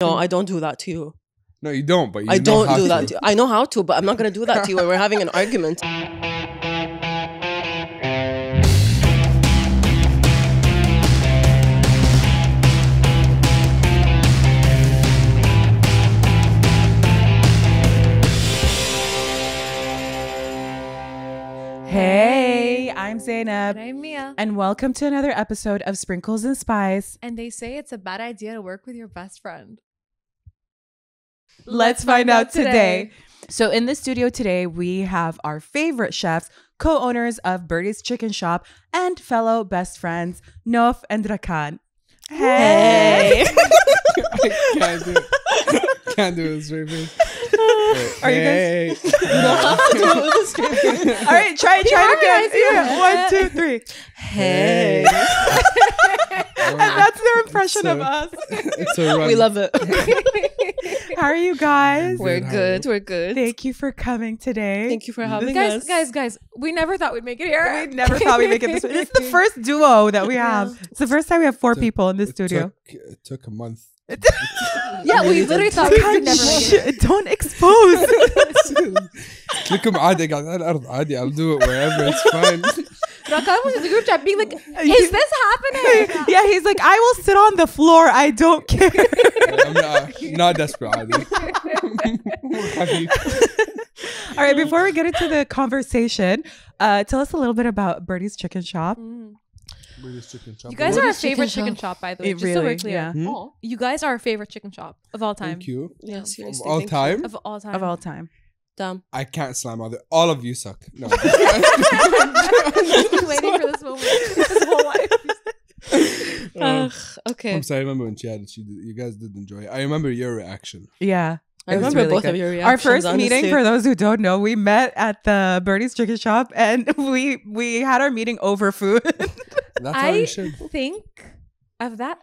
No, mm. I don't do that to you. No, you don't. But you I know don't how do to. that to you. I know how to, but I'm not gonna do that to you when we're having an argument. Hey, I'm Zainab, And I'm Mia. and welcome to another episode of Sprinkles and Spice. And they say it's a bad idea to work with your best friend. Let's find out today. So, in the studio today, we have our favorite chefs, co owners of Birdy's Chicken Shop, and fellow best friends, Nouf and Rakan. Hey. I can't do it. Can't do it straight face. Are you hey. All right, try it, try it again. Yeah, one, two, three. Hey, And that's their impression of So- us. It's a run. we love it. How are you guys? We're Good, how are good. you? We're good. Thank you for coming today. Thank you for having guys, us, guys, guys, we never thought we'd make it here. We never thought we'd make it this way. This is the first duo that we have. It's the first time we have four Took- people in the It studio. took, it took a month. Yeah, we literally thought we could never make it. Shh, Don't expose. لكم عادي قاعد على الارض عادي I'll do it wherever it's fine. Rakan was in the group chat being like, "Is this happening?" Yeah, he's like, "I will sit on the floor. I don't care." I'm not, not desperate. All right, before we get into the conversation, uh, tell us a little bit about Birdy's Chicken Shop. Mm. Birdy's Chicken Shop. You guys are our favorite chicken, chicken shop. by the way. It just really, so we're clear. Yeah. Hmm? You guys are our favorite chicken shop of all time. Thank you. Yeah, seriously. Of all time? You. Of all time. Of all time. Damn. I can't slam other. All of you suck. No. I've been waiting for this moment his whole life. Oh. Ugh, okay. I'm sorry. I remember when she had it. She did, you guys did enjoy it. I remember your reaction. Yeah. I It remember really both good. of your reactions. Our first meeting, for those who don't know, we met at the Birdy's Chicken Shop and we we had our meeting over food. That's how I you should. think of that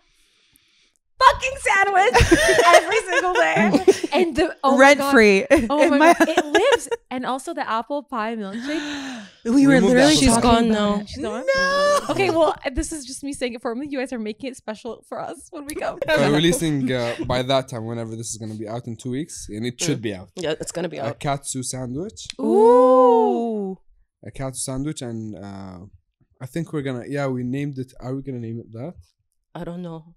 fucking sandwich every single day. And the oh my Rent God. free. Oh my, my god, it lives. And also the apple pie milkshake. we were Remove that literally from She's the- gone now. She's gone? No. Okay, well, this is just me saying it formally. You guys are making it special for us when we go. We're releasing uh, by that time, whenever this is going to be out in two weeks, and it should be out. Yeah, it's gonna be out. A out. katsu sandwich, Ooh. a katsu sandwich, and uh, I think we're gonna. Yeah, we named it. Are we gonna name it that? I don't know.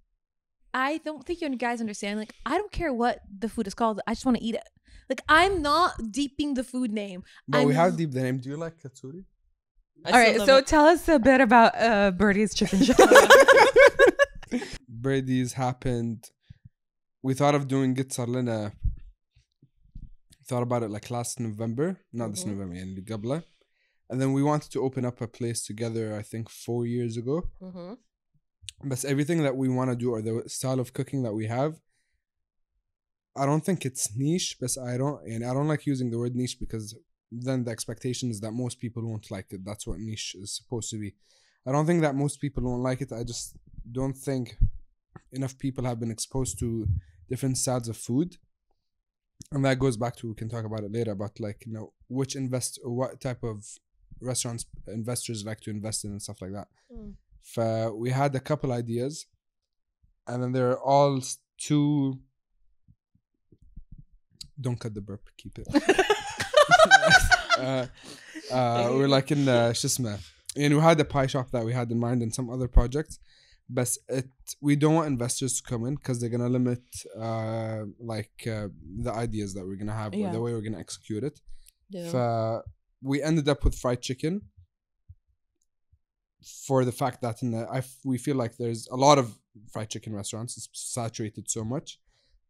I don't think you guys understand. Like, I don't care what the food is called. I just want to eat it. Like, I'm not deeping the food name. But I'm, we have deep the name. Do you like katsuri? I All right, so it. tell us a bit about uh, Birdy's chicken shop. Birdy's happened. We thought of doing it Thought about it like last November, not this mm-hmm. November, in Ligabla. And then we wanted to open up a place together, I think four years ago. Mm-hmm. But everything that we want to do or the style of cooking that we have, I don't think it's niche. But I don't, and I don't like using the word niche because then the expectation is that most people won't like it. That's what niche is supposed to be. I don't think that most people won't like it. I just don't think enough people have been exposed to different styles of food. And that goes back to we can talk about it later about like you know which invest what type of restaurants investors like to invest in and stuff like that. Mm. So we had a couple ideas, and then they're all too. Don't cut the burp. Keep it. uh, uh, we're like in the shisma, and we had a pie shop that we had in mind and some other projects, but it we don't want investors to come in because they're gonna limit uh like uh, the ideas that we're gonna have or Yeah. the way we're gonna execute it. Yeah. ف we ended up with fried chicken for the fact that in the I f- we feel like there's a lot of fried chicken restaurants it's saturated so much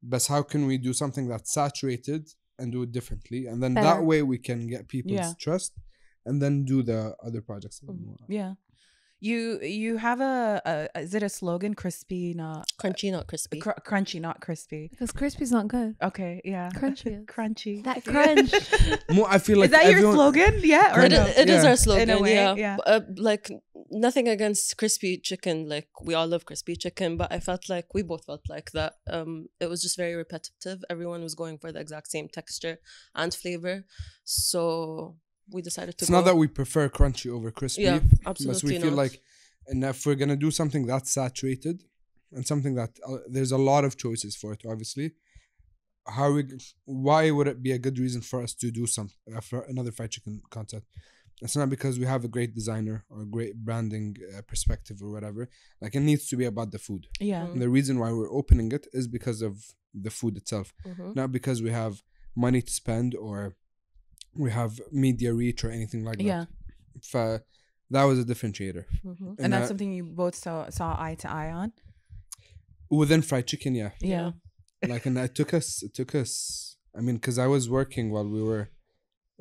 but how can we do something that's saturated and do it differently and then that way we can get people's Yeah. trust and then do the other projects that we want. yeah. You you have a, a is it a slogan? Crispy, not Crunchy, not crispy. cr- crunchy, not crispy. Because crispy's not good. Okay, yeah. Crunchy crunchy. That crunch. Mo- I feel like is that your slogan? Yeah, or It no? is, it is Yeah. our slogan, way, yeah. yeah. Uh, like nothing against crispy chicken. Like we all love crispy chicken, but I felt like we both felt like that. Um, it was just very repetitive. Everyone was going for the exact same texture and flavor, so we decided to. It's go. not that we prefer crunchy over crispy. Yeah, absolutely. But we feel not. like, and if we're gonna do something that's saturated, and something that uh, there's a lot of choices for it. Obviously, how we why would it be a good reason for us to do some uh, for another fried chicken concept? It's not because we have a great designer or a great branding uh, perspective or whatever. Like it needs to be about the food. Yeah. Mm. And the reason why we're opening it is because of the food itself, Mhm. not because we have money to spend or we have media reach or anything like that. Yeah. that. Fa- that was a differentiator. Mhm. And that's uh, something you both saw saw eye to eye on. within fried chicken, yeah. Yeah. like and it took us it took us i mean because i was working while we were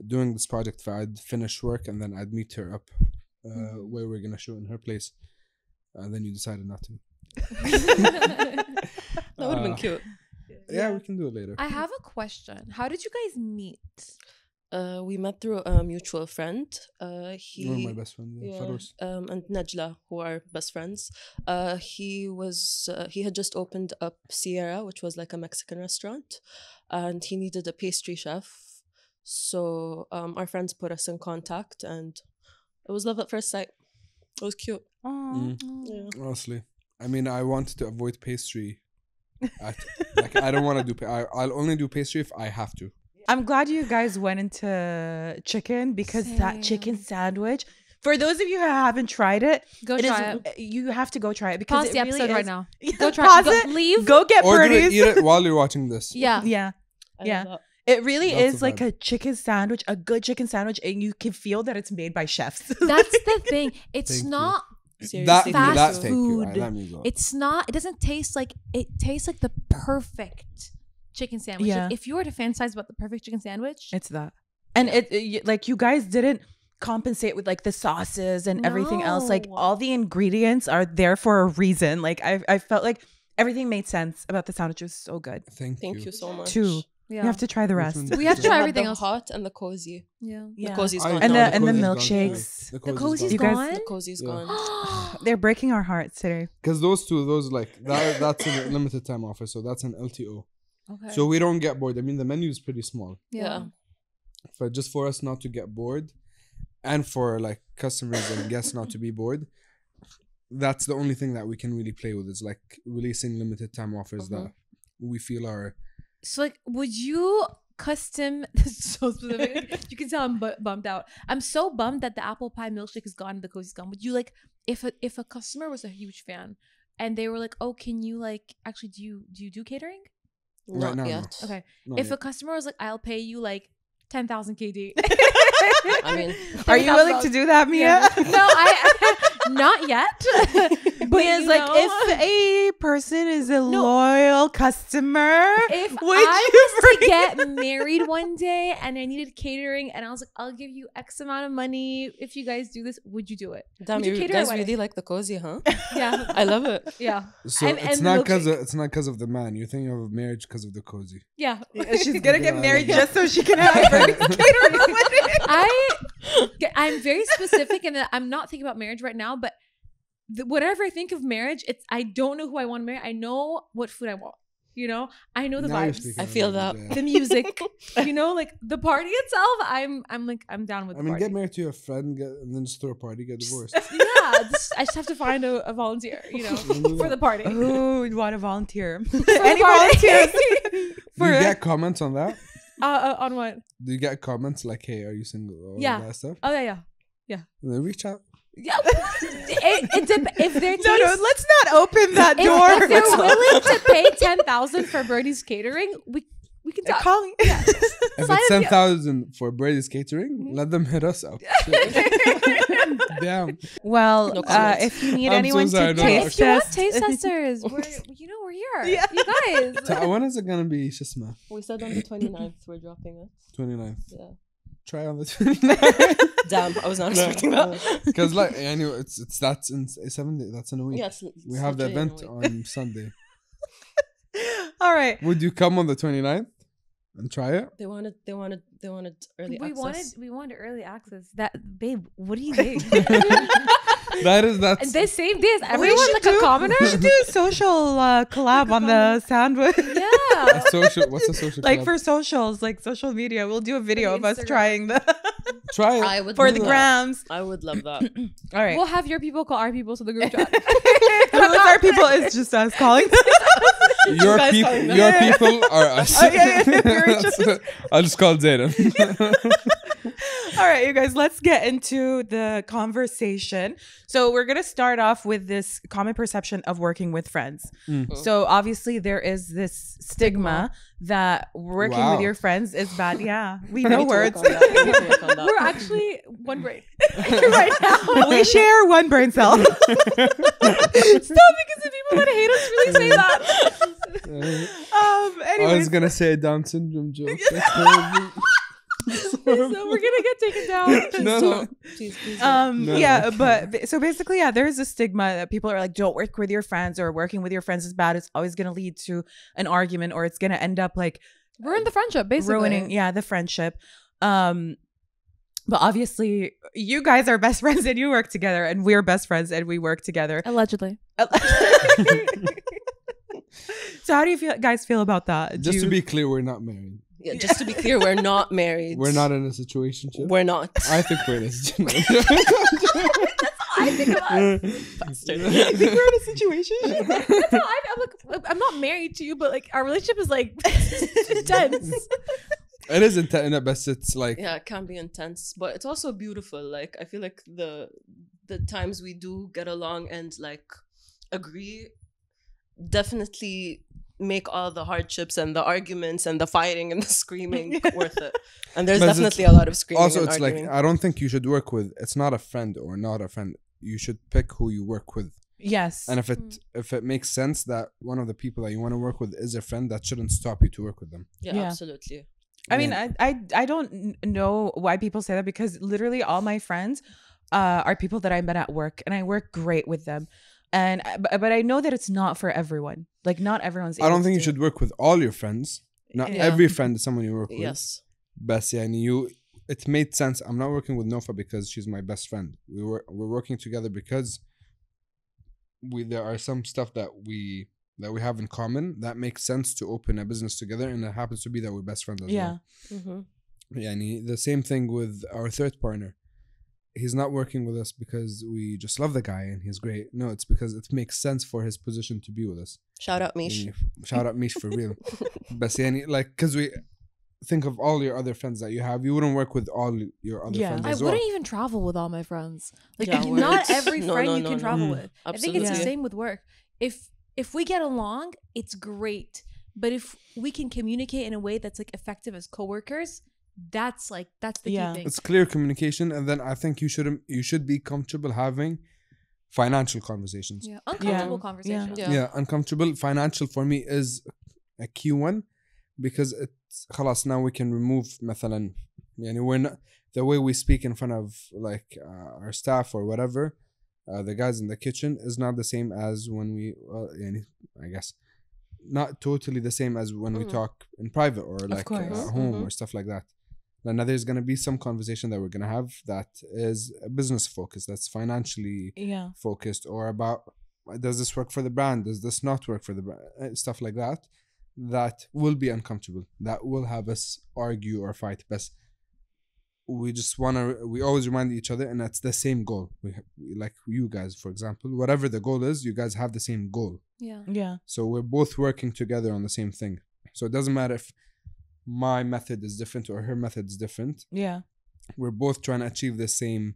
doing this project for i'd finish work and then i'd meet her up uh, where we're gonna shoot in her place and then you decided not to That would have been Uh, cute. yeah, we can do it later I have a question. How did you guys meet? Uh, we met through a mutual friend. Uh, he one of my best friends yeah, Yeah, um, and Najla, who are best friends. Uh, he was uh, he had just opened up Sierra, which was like a Mexican restaurant, and he needed a pastry chef. So um, our friends put us in contact, and it was love at first sight. It was cute. Mm. Yeah. honestly i mean i wanted to avoid pastry at, like i don't want to do pa- I, i'll only do pastry if i have to I'm glad you guys went into chicken because that chicken sandwich. For those of you who haven't tried it, Go it is- try it. You have to go try it because Pause it the really episode right now. Yeah, Go try. Pause go, it. Leave. Go get or do it, Birdy's. eat it while you're watching this Yeah. Yeah, I Yeah. Love it really Lots is of like a chicken sandwich, a good chicken sandwich, and you can feel that it's made by chefs. That's the thing. It's Thank not. that. That, fast that you. you food. I- that means. It's not. It doesn't taste like. It tastes like the perfect chicken sandwich. Like, Yeah. if you were to fantasize about the perfect chicken sandwich, It's that. And it, it like you guys didn't compensate with like the sauces and everything else. Like all the ingredients are there for a reason. Like I I felt like everything made sense about the sandwich. It was so good. thank, Thank you so much. Two. Yeah, You have to try the rest. We have to try had everything the else. hot and the cozy. yeah. The I- cozy's I- gone. And now. the- and the milkshakes. gone. The cozy's You guys- gone. The cozy's Yeah. gone. They're breaking our hearts today. Because those two, those like that, that's a limited time offer, so that's an LTO. okay. So we don't get bored. I mean, the menu is pretty small, Yeah. but just for us not to get bored, and for like customers and guests not to be bored, that's the only thing that we can really play with is like releasing limited time offers Mhm. that we feel are. So like, would you custom? This is so specific. you can tell I'm bu- bummed out. I'm so bummed that the apple pie milkshake is gone the cozy's gone. Would you like if a if a customer was a huge fan and they were like, oh, can you like actually do you do you do catering? Right Not now, no. yet. Okay. not if yet. a customer was like, I'll pay you like ten thousand KD. I mean, Are you willing to do that, Mia? Yeah. no, I not yet. But Mia's like, know, if a person is a loyal customer, if would I you was to get married one day and I needed catering and I was like, I'll give you X amount of money if you guys do this, would you do it? damn, Would you you guys really like the cozy, huh? Yeah. I love it. Yeah. So and- it's and not because it's not because of the man. You're thinking of marriage because of the cozy. Yeah. she's gonna get Yeah, I married just so she can have her catering. I I'm very specific and I'm not thinking about marriage right now, but the, whatever I think of marriage, it's I don't know who I want to marry. I know what food I want. You know, I know the Now vibes, I feel marriage, that. yeah. the music. you know, like the party itself. I'm I'm like I'm down with. I the mean, party. get married to your friend, get, and then just throw a party, get divorced. yeah, just, I just have to find a, a volunteer, you know, for the party. Who would want a volunteer? Any party. volunteers? Do For you get comments on that? Uh, uh, on what? Do you get comments like, "Hey, are you single?" All Yeah. that stuff. Oh yeah, yeah. And then reach out. Yeah, it, it dep- if they're No, no, let's not open that if, door. if they're willing to pay ten thousand for Birdy's catering, we we can They're talk. calling. If Sign it's up, ten yeah. thousand for Birdy's catering, Mhm. let them hit us up. Damn. Well, No uh, if you need I'm so anyone sorry, to no, taste if you want test, taste testers, we're you know we're here. Yeah. You guys. So when is it gonna be Shisma? We said on the 29th we're dropping it. 29th. Yeah. Try on the 29th. Damn, I was not expecting that. Because like anyway, it's it's that's in s- seven days. That's in a week. Yes, we have the event on Sunday. all right. Would you come on the 29th and try it? They wanted, they wanted, they wanted early we access. wanted we wanted early access. That babe, what do you think? That is that's and the same day as everyone should like do- a commoner. We should do a social uh, collab on the sandwich. yeah. a social. What's a social? like club? for socials, like social media, we'll do a video the of us trying the try it. I would for the that. grams. I would love that. All right. We'll have your people call our people to the group chat. Who's our our people is just us calling. Your guys people, your people are us. Yeah, yeah, you're just- I'll just call Zainab. All right, you guys, let's get into the conversation. So, we're going to start off with this common perception of working with friends. Mm. So, obviously, there is this stigma that working Wow. with your friends is bad. Yeah, we We know need to words. work on that. We need to work on that. We're actually one brain right now. we share one brain cell. Stop because the people that hate us really say that. um, I was gonna say a Down syndrome joke. That's horrible. so we're gonna get taken down. No, So, no. please, please. Um, No, yeah, but so basically, yeah, there is a stigma that people are like, don't work with your friends or working with your friends is bad. It's always going to lead to an argument or it's going to end up like Ruin the friendship, basically. ruining, yeah, the friendship. Um, but obviously, you guys are best friends and you work together, and we're best friends and we work together. Allegedly. so, how do you feel, guys feel about that? Do Just to you- be clear, we're not married. Yeah, just to be clear, we're not married. We're not in a situation. We're not. I think we're in a situation. I think of us. Bastard. I think we're in a situation. That's how I, I'm like, I'm not married to you, but like our relationship is like intense. It is intense, but it's like yeah, it can be intense, but it's also beautiful. Like I feel like the the times we do get along and like agree definitely make all the hardships and the arguments and the fighting and the screaming worth it. And there's But definitely a lot of screaming. also and it's like. I don't think you should work with. It's not a friend or not a friend. You should pick who you work with, yes. and if it Mm. if it makes sense that one of the people that you want to work with is a friend, that shouldn't stop you to work with them. yeah, yeah. absolutely. I mean, I, I I don't know why people say that because literally all my friends uh, are people that I met at work, and I work great with them. And but, but I know that it's not for everyone. Like not everyone's. I don't able think you should work with all your friends. Not Yeah. every friend is someone you work with. Yes. But and you, it made sense. I'm not working with Nofa because she's my best friend. We were we're working together because we there are some stuff that we that we have in common that makes sense to open a business together, and it happens to be that we're best friends as Yeah. well. hmm Yani the same thing with our third partner he's not working with us because we just love the guy and he's great. No, it's because it makes sense for his position to be with us. Shout out Mish. Shout out Mish for real. but like, because we think of all your other friends that you have, you wouldn't work with all your other yeah. friends. I wouldn't well. even travel with all my friends. Like, yeah, not every no, friend no, you no, can travel mm. with. Absolutely. I think it's the same with work. If if we get along, it's great. But if we can communicate in a way that's like effective as coworkers, that's like that's the Yeah. key thing. It's clear communication, and then I think you should you should be comfortable having financial conversations. Yeah, uncomfortable Yeah. conversations. Yeah. yeah uncomfortable financial for me is a key one because it's خلاص now we can remove مثلا يعني we're not the way we speak in front of like uh, our staff or whatever uh, the guys in the kitchen is not the same as when we well, يعني, I guess not totally the same as when we Mhm. talk in private or like uh, course. at home Mhm. or stuff like that now there's going to be some conversation that we're going to have that is a business focused that's financially Yeah. focused or about does this work for the brand does this not work for the brand eh, stuff like that that will be uncomfortable that will have us argue or fight but we just want to we always remind each other and that's the same goal we, ha- we like you guys for example whatever the goal is you guys have the same goal Yeah. Yeah. so we're both working together on the same thing so it doesn't matter if my method is different or her method is different Yeah. we're both trying to achieve the same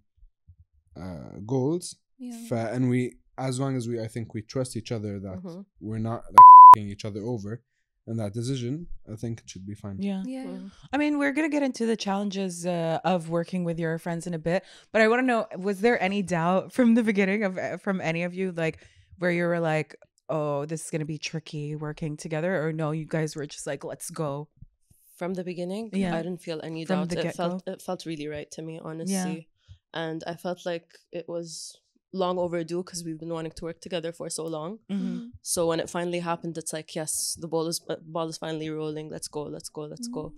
uh, goals Yeah. And we as long as we i think we trust each other that Mhm. we're not like f***ing each other over in that decision i think it should be fine Yeah. Yeah. I mean, we're gonna get into the challenges uh, of working with your friends in a bit, but I want to know: was there any doubt from the beginning of uh, from any of you, like where you were like, "Oh, this is gonna be tricky working together," or no, you guys were just like, "Let's go." From the beginning, Yeah. I didn't feel any From doubt. It felt it felt really right to me, honestly. And I felt like it was long overdue because we've been wanting to work together for so long. Mm-hmm. So when it finally happened, it's like yes, the ball is uh, ball is finally rolling. Let's go, let's go, let's go.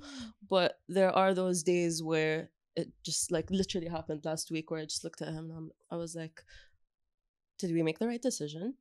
But there are those days where it just like literally happened last week where I just looked at him and I'm, I was like, did we make the right decision?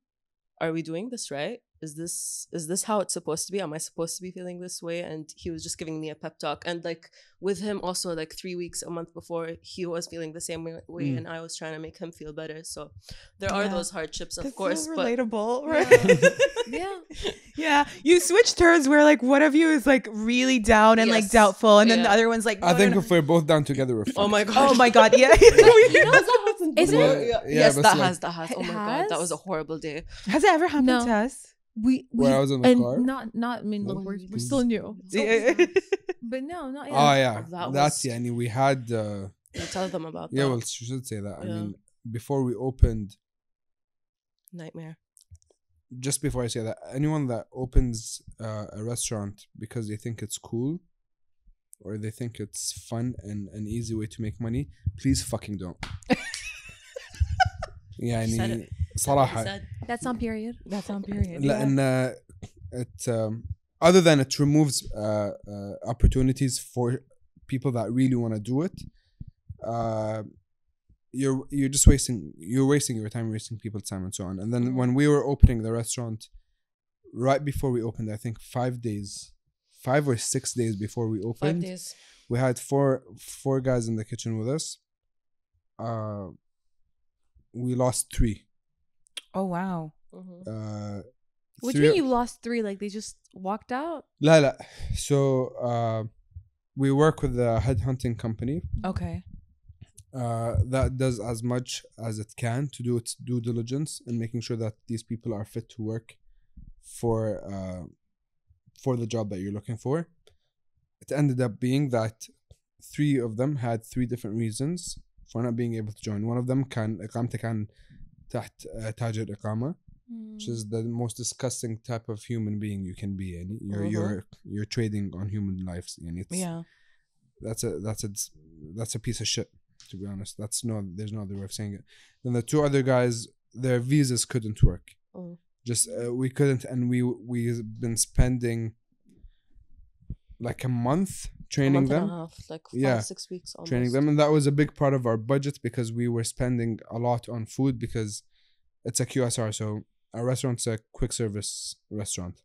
Are we doing this right? Is this is this how it's supposed to be? Am I supposed to be feeling this way? And he was just giving me a pep talk. And like with him also like three weeks, a month before, he was feeling the same way, way Mm. and I was trying to make him feel better. So there are those hardships, of That's course. so relatable, Yeah. right? Yeah. yeah, you switch turns where like one of you is like really down and like doubtful, and then the other one's like, I think no, no. if we're both down together, we're oh my god. oh my god, yeah. is Yeah, it? yeah, yes, that like- has that has. Oh It my god, that was a horrible day. Has it ever happened No. to us? We, we Where I was in the and car? not not. I mean, look, we're, we're still new, Yeah. but no, not yet. Oh yeah, That that's was- yeah. we had uh, You tell them about yeah. that. Well, you should say that. I mean, before we opened, nightmare. just before I say that, anyone that opens uh, a restaurant because they think it's cool or they think it's fun and an easy way to make money, please fucking don't. Said يعني it. صراحة Said- That's on period. That's on period. لأن uh, it um, other than it removes uh, uh, opportunities for people that really want to do it, uh, you're you're just wasting you're wasting your time, wasting people's time, and so on. And then Mhm. when we were opening the restaurant, right before we opened, I think five days, five or six days before we Five opened, days. we had four four guys in the kitchen with us. Uh, we lost three. Oh wow. Mhm. Uh, What do you three- mean you lost three? Like they just walked out? لا لا so uh, we work with a headhunting company Okay. uh, that does as much as it can to do its due diligence and making sure that these people are fit to work for uh, for the job that you're looking for. It ended up being that three of them had three different reasons for not being able to join. One of them كان إقامته كان تحت uh, تاجر إقامة which is the most disgusting type of human being you can be. يعني you're Mhm. you're you're trading on human lives. And it's Yeah. that's a that's a that's a piece of shit to be honest that's no there's no other way of saying it then the two other guys their visas couldn't work Mm. just uh, we couldn't and we we've been spending like a month A training them? half, like five, yeah. six weeks almost. training them and that was a big part of our budget because we were spending a lot on food because it's a qsr so our restaurant's a quick service restaurant.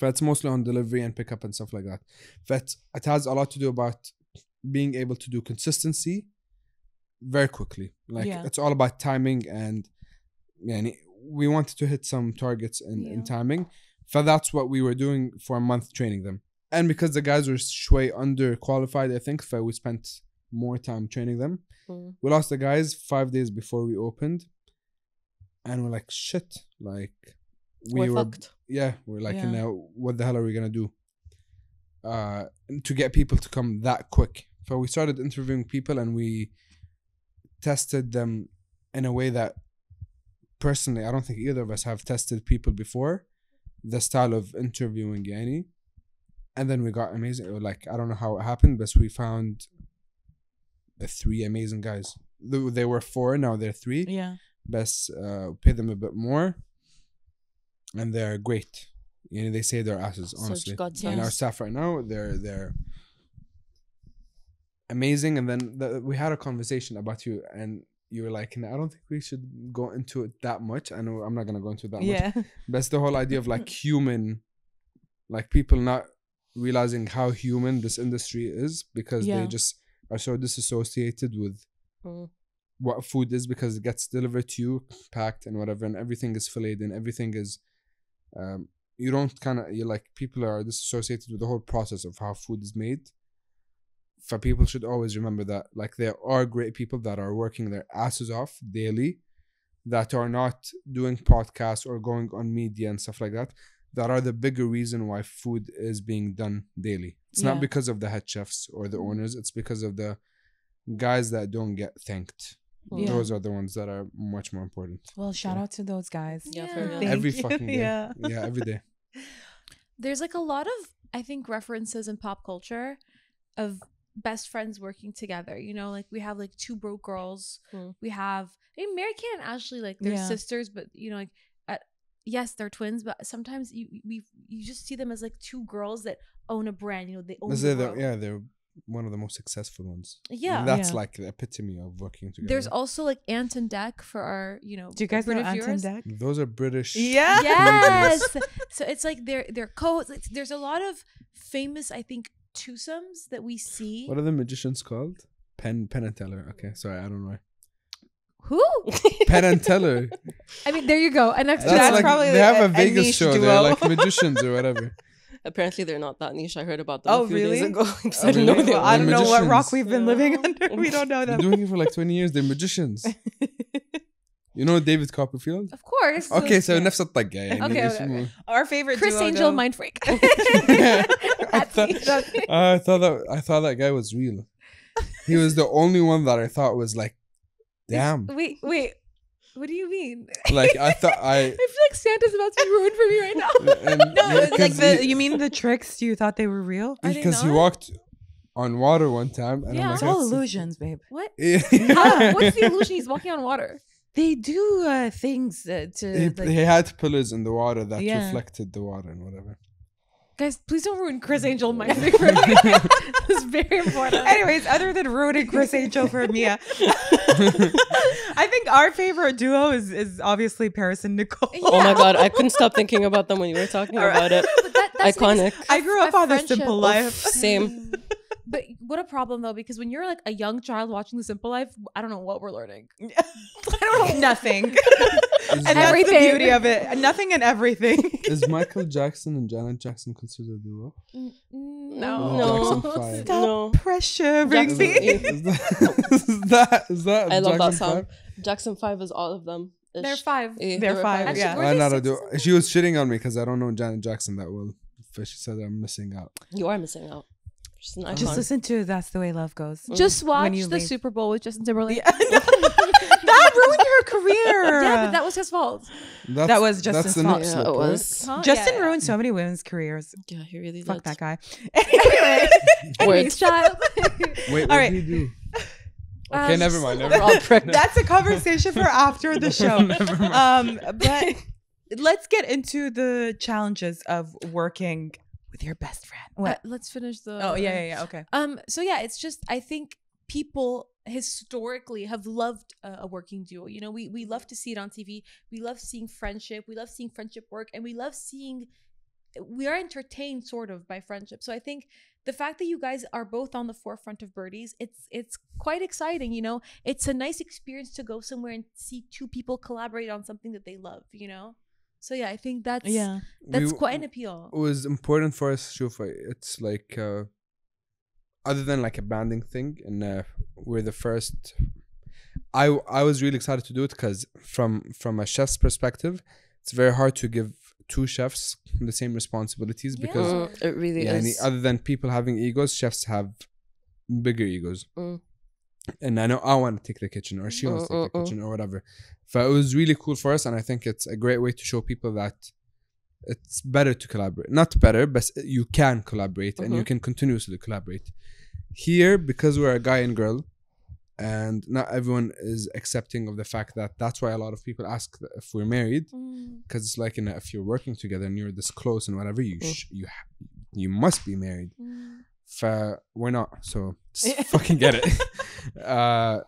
That's mostly on delivery and pickup and stuff like that. That it has a lot to do about being able to do consistency very quickly. Like yeah. it's all about timing and yeah, we wanted to hit some targets in, yeah. in timing. So that's what we were doing for a month training them and because the guys were way under qualified i think so we spent more time training them Mm. we lost the guys five days before we opened and we're like shit like we We're were fucked. yeah we're like Yeah. now what the hell are we gonna do uh to get people to come that quick so we started interviewing people and we tested them in a way that personally i don't think either of us have tested people before the style of interviewing yani and then we got amazing like i don't know how it happened but we found the three amazing guys. They- were four now they're three. Yeah. best uh pay them a bit more and they're great. You know they say their asses honestly. Yeah. and our staff right now they're they're amazing and then the, we had a conversation about you and you were like "No, i don't think we should go into it that much. I know i'm not gonna go into it that much. Yeah. but it's the whole idea of like human like people not realizing how human this industry is because Yeah. they just are so disassociated with Mm. what food is because it gets delivered to you packed and whatever and everything is filleted and everything is um you don't kind of you like people are disassociated with the whole process of how food is made for people should always remember that like there are great people that are working their asses off daily that are not doing podcasts or going on media and stuff like that that are the bigger reason why food is being done daily it's Yeah. not because of the head chefs or the owners it's because of the guys that don't get thanked Yeah. those are the ones that are much more important Well, shout Yeah. out to those guys. Yeah, Yeah. every fucking day Yeah. yeah every day There's like a lot of I think references in pop culture of best friends working together. You know, like we have like two broke girls. Hmm. We have I mean Mary Kate and Ashley like they're Yeah. sisters, but you know like at, yes they're twins, but sometimes you we you just see them as like two girls that own a brand. You know they own. The they're, world. yeah they're one of the most successful ones. Yeah. And that's Yeah. like the epitome of working together. There's also like Ant and Dec for our, you know, Do you guys know British Anton. Dec? Those are British. Yeah. Yes. so it's like they're they're co. There's a lot of famous, I think, twosomes that we see. What are the magicians called? Penn, Penn and Teller. Okay, sorry, I don't know. Who? Penn and Teller. I mean, there you go. An extra. That's, that's like, probably they have a, a Vegas a show. They're like magicians or whatever. Apparently, they're not that niche. I heard about them oh, a few really? days ago. I, know well, I don't magicians. know what rock we've been yeah. living under. We don't know them. They're doing it for like 20 years. They're magicians. You know David Copperfield? Of course. Okay, so yeah. نفس الطقة يعني. Okay, okay, okay. Our favorite Criss Angel though. Mind Freak. I, thought, I thought that I thought that guy was real. He was the only one that I thought was like damn. Wait, wait. What do you mean? Like I thought I. I feel like Santa's about to be ruined for me right now. And, No, it's like the. he- You mean the tricks? You thought they were real? Because he walked on water one time, and Yeah. I'm It's all illusions, babe. What? Yeah. How? What's the illusion? He's walking on water. They do uh, things uh, to. he, like- he had pillars in the water that Yeah. reflected the water and whatever. Guys, please don't ruin Criss mm. Angel Mind Freak for me. this is very important. Anyways, other than ruining Criss Angel for Mia, I think our favorite duo is is obviously Paris and Nicole. Oh my god, I couldn't stop thinking about them when you were talking about it. But that, that's Iconic. I grew up a on the simple life. Same. But what a problem though, because when you're like a young child watching The Simple Life, I don't know what we're learning. I don't know nothing. Is, and that's the Everything. beauty of it. Nothing and everything. is Michael Jackson and Janet Jackson considered a duo? No. No. Jackson Five. Stop No. pressuring Jackson me. Is that, is that is that I love that song. Five? Jackson Five is all of them. They're five. They're they five, Actually, yeah. I'm not a duo. She was shitting on me because I don't know Janet Jackson that well. But she said I'm missing out. You are missing out. She's an icon. Just listen to "That's the Way Love Goes." Just watch the leave. Super Bowl with Justin Timberlake. Yeah. that ruined her career. Yeah, but that was his fault. That's, That was Justin's that's the fault. next yeah, it was. Huh? Justin Yeah. ruined so many women's careers. Yeah, he really Fuck did. that guy. Anyway, anyways, Words. child. Wait, what All right. did he do? Um, Okay, never mind. Never mind. pricked. That's a conversation for after the show. Never mind. Um, but let's get into the challenges of working with your best friend. Uh, What? let's finish the. oh yeah, yeah, yeah. Okay. Um. So yeah, it's just I think people historically have loved uh, a working duo. You know, we we love to see it on TV. We love seeing friendship. We love seeing friendship work, and we love seeing. We are entertained sort of by friendship. So I think the fact that you guys are both on the forefront of Birdy's, it's it's quite exciting. You know, it's a nice experience to go somewhere and see two people collaborate on something that they love. You know. So yeah, I think that's yeah that's we, quite an appeal. It was important for us, Shufa. It's like uh, other than like a banding thing, and uh, we're the first. I I was really excited to do it because from from a chef's perspective, it's very hard to give two chefs the same responsibilities yeah. because mm, it really yeah, is. Other than people having egos, chefs have bigger egos. Mm and I know I want to take the kitchen or she wants to take the Mm, mm, mm. kitchen or whatever so it was really cool for us and I think it's a great way to show people that it's better to collaborate not better but you can collaborate and you Mhm. can continuously collaborate here because we're a guy and girl and not everyone is accepting of the fact that that's why a lot of people ask if we're married Mm. because it's like in a, if you're working together and you're this close and whatever you Mm. sh- you you must be married Mm. Fa- we're not so just fucking get it uh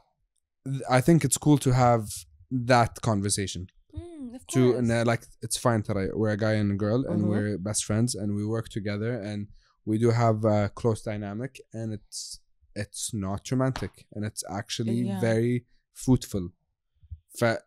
i think it's cool to have that conversation Mm, to and uh, like it's fine that I, we're a guy and a girl and Mhm. we're best friends and we work together and we do have a close dynamic and it's it's not romantic and it's actually Yeah. very fruitful fa-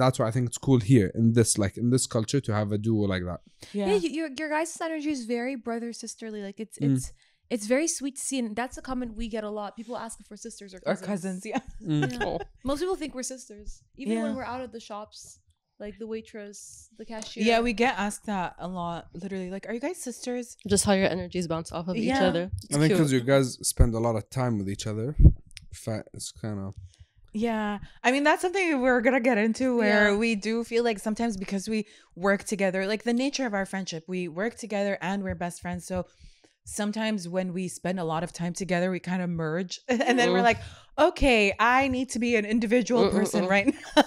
that's why i think it's cool here in this like in this culture to have a duo like that yeah, you, your your guys' energy is very brother sisterly. Like it's Mm. it's it's very sweet to see, and that's a comment we get a lot. People ask if we're sisters or Or cousins. cousins. Yeah. Mm. Yeah. Oh. Most people think we're sisters, even when we're out at the shops, like the waitress, the cashier. Yeah, we get asked that a lot. Literally, like, are you guys sisters? Just how your energies bounce off of each Yeah. other. i It's think because you guys spend a lot of time with each other fa- it's kind of Yeah, I mean that's something we're gonna get into where Yeah. we do feel like sometimes because we work together, like the nature of our friendship, we work together and we're best friends. So sometimes when we spend a lot of time together, we kind of merge, and then we're Mm. like, okay, I need to be an individual Mm, mm, person mm. right now.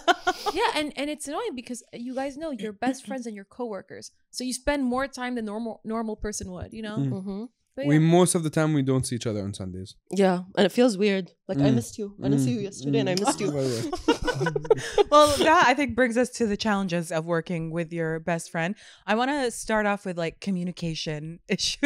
yeah, and and it's annoying because you guys know you're best friends and you're coworkers, so you spend more time than normal normal person would. You know. Mm. Mhm. But We yeah. most of the time we don't see each other on Sundays. Yeah, and it feels weird. Like I Mm. missed you. I didn't see you yesterday, and I missed you. By the way. well, that I think brings us to the challenges of working with your best friend. I want to start off with like communication issues.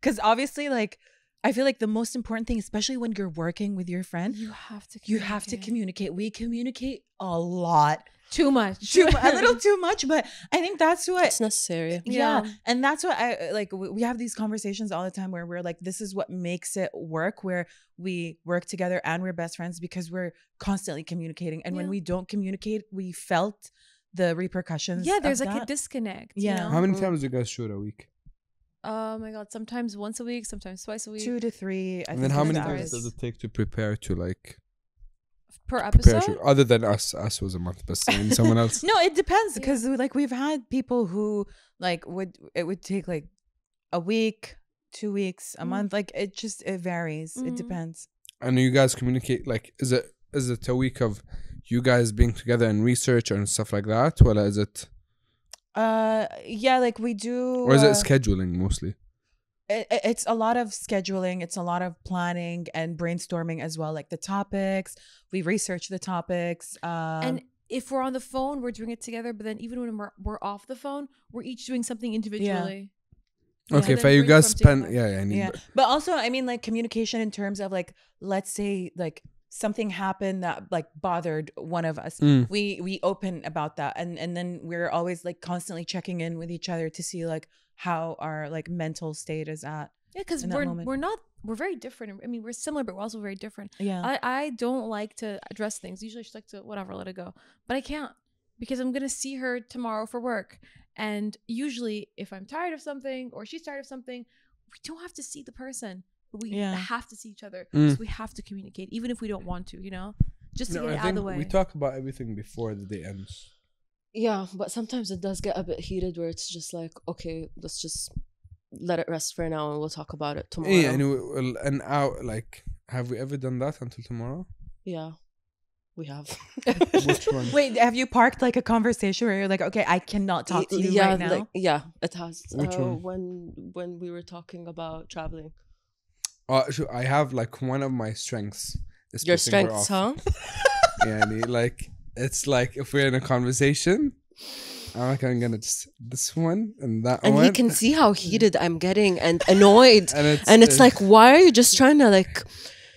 Because obviously, like, I feel like the most important thing, especially when you're working with your friend, you have to. you have to communicate. We communicate a lot. Too much. Too, a little too much, but I think that's what It's necessary. yeah. Yeah. and that's what i like we we have these conversations all the time where we're like this is what makes it work where we work together and we're best friends because we're constantly communicating and when we don't communicate we felt the repercussions Yeah, there's of like a disconnect. Yeah. You know? How many times do you guys shoot a week? Oh my god! Sometimes once a week, sometimes twice a week two to three I And then think how is many the times does it take to prepare to like per episode. to, other than us? Us was a month, but saying someone else. no it depends Yeah. because like we've had people who like would it would take like a week two weeks a Mhm. month like it just it varies it Mhm. depends And you guys communicate like is it is it a week of you guys being together and research and stuff like that? Or is it uh yeah like we do or is uh, it scheduling mostly? It, it- it's a lot of scheduling it's a lot of planning and brainstorming as well like the topics we research the topics um and if we're on the phone, we're doing it together. But then even when we're, we're off the phone, we're each doing something individually. Yeah. Okay, And if you guys spend together. yeah, yeah, I need yeah but also i mean like communication in terms of like let's say like something happened that like bothered one of us Mm. we we open about that and and then we're always like constantly checking in with each other to see like how our like mental state is at Yeah, because we're moment. we're not we're very different. I mean, we're similar, but we're also very different. yeah I I don't like to address things. Usually, I just like to whatever, let it go. But I can't because I'm gonna see her tomorrow for work. And usually, if I'm tired of something or she's tired of something, we don't have to see the person, but we Yeah. have to see each other. Mm. So we have to communicate, even if we don't want to. You know, just to No, get I it out of the way. we talk about everything before the day ends. Yeah, but sometimes it does get a bit heated where it's just like, okay, let's just let it rest for now and we'll talk about it tomorrow. Yeah, and we- well, an hour like have we ever done that until tomorrow? Yeah, we have. Which one? wait have you parked like a conversation where you're like okay i cannot talk to you yeah, right now like- yeah, it has. Which uh, one? When when we were talking about traveling. Uh, so I have like one of my strengths. Your strengths, huh? Yeah, and he- like it's like if we're in a conversation, I'm like I'm gonna just this one and that And one. he can see how heated I'm getting and annoyed. and it's And it's like, why are you just trying to like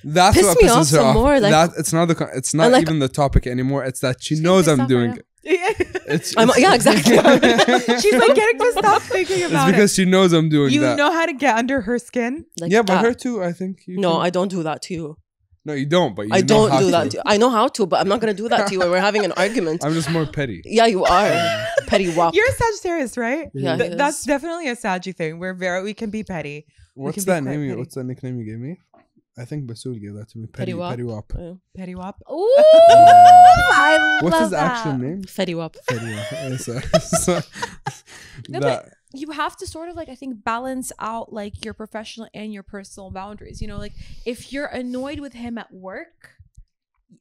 that's piss what me off some off. more, like- that it's not the it's not like- even the topic anymore. It's that she knows I'm doing now. it. It's, I'm- it's- yeah, exactly. she's like getting to stop thinking It's about because it she knows I'm doing you that. know how to get under her skin like yeah, but that. her too. I think. You No, can- I don't do that to you. No, you don't. But you I know don't how do to. that to. I know how to, but I'm not gonna do that to you when we're having an argument. I'm just more petty. Yeah, you are. Petty wop. you're a sagittarius right Yeah, Th- that's definitely a saggy thing we're very we can be petty What's that name? You, petty. what's the nickname you gave me? I think Basul gave that to me. Petty, Petty wop. Petty wop. Yeah. petty wop Ooh, I What's love his actual name? Fetty wop. Petty wop. Yeah, so- so- No, that- but you have to sort of like I think balance out like your professional and your personal boundaries. You know, like if you're annoyed with him at work,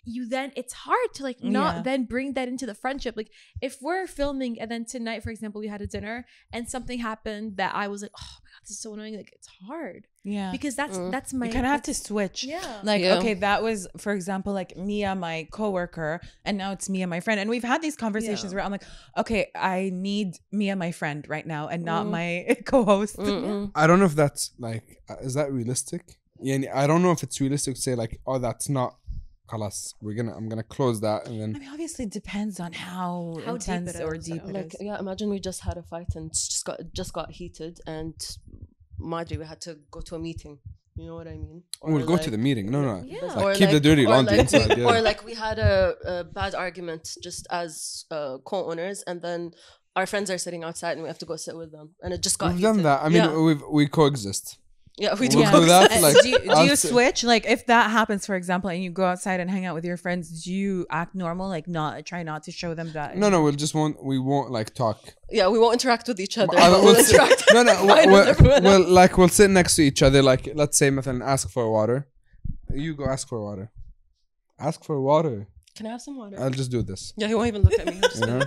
you then it's hard to like not Yeah. then bring that into the friendship. Like if we're filming and then tonight, for example, we had a dinner and something happened that I was like, oh my god, this is so annoying. Like it's hard yeah because that's Mm. that's my you kind of have to switch yeah. like Yeah. okay that was for example like mia my coworker and now it's mia my friend and we've had these conversations Yeah. where i'm like okay i need mia my friend right now and not Mm. my co-host. I don't know if that's like, uh, is that realistic? Yeah, I don't know if it's realistic to say like, oh, that's not. Kalas, we're gonna. I'm gonna close that and then i mean obviously it depends on how, How deep intense it or deep it Like is yeah, imagine we just had a fight and just got just got heated and Madri we had to go to a meeting. You know what I mean? We'll Or, go to the meeting. No, no. Yeah. Like, Or keep the dirty laundry like, inside. Yeah. Or like we had a, a bad argument just as uh, co-owners, and then our friends are sitting outside, and we have to go sit with them, and it just got. We've done that. I mean, yeah, we've we coexist. Yeah, we do. We'll yeah. do that. Like, do you, do you switch? Like, if that happens, for example, and you go outside and hang out with your friends, do you act normal? Like, not try not to show them that. No, no, we'll just won't. We won't like talk. Yeah, we won't interact with each other. I, we'll we'll sit, no, no, we'll, we'll like we'll sit next to each other. Like, let's say, methan, ask for water. You go ask for water. Ask for water. Can I have some water? I'll just do this. Yeah, he won't even look at me. you know?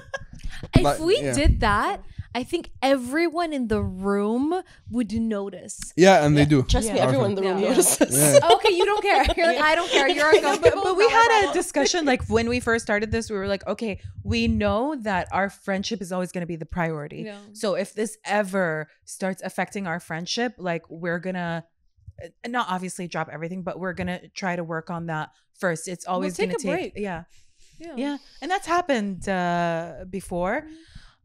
If like, we yeah. did that, I think everyone in the room would notice. Yeah, and they do. Trust me, everyone in the room Yeah. notices. Yeah. okay, you don't care. You're like, I don't care. You're but, uncomfortable. but we had a discussion like when we first started this we were like okay we know that our friendship is always going to be the priority Yeah. so if this ever starts affecting our friendship like we're gonna uh, not obviously drop everything but we're gonna try to work on that first it's always take gonna a take break. yeah Yeah. yeah and that's happened uh before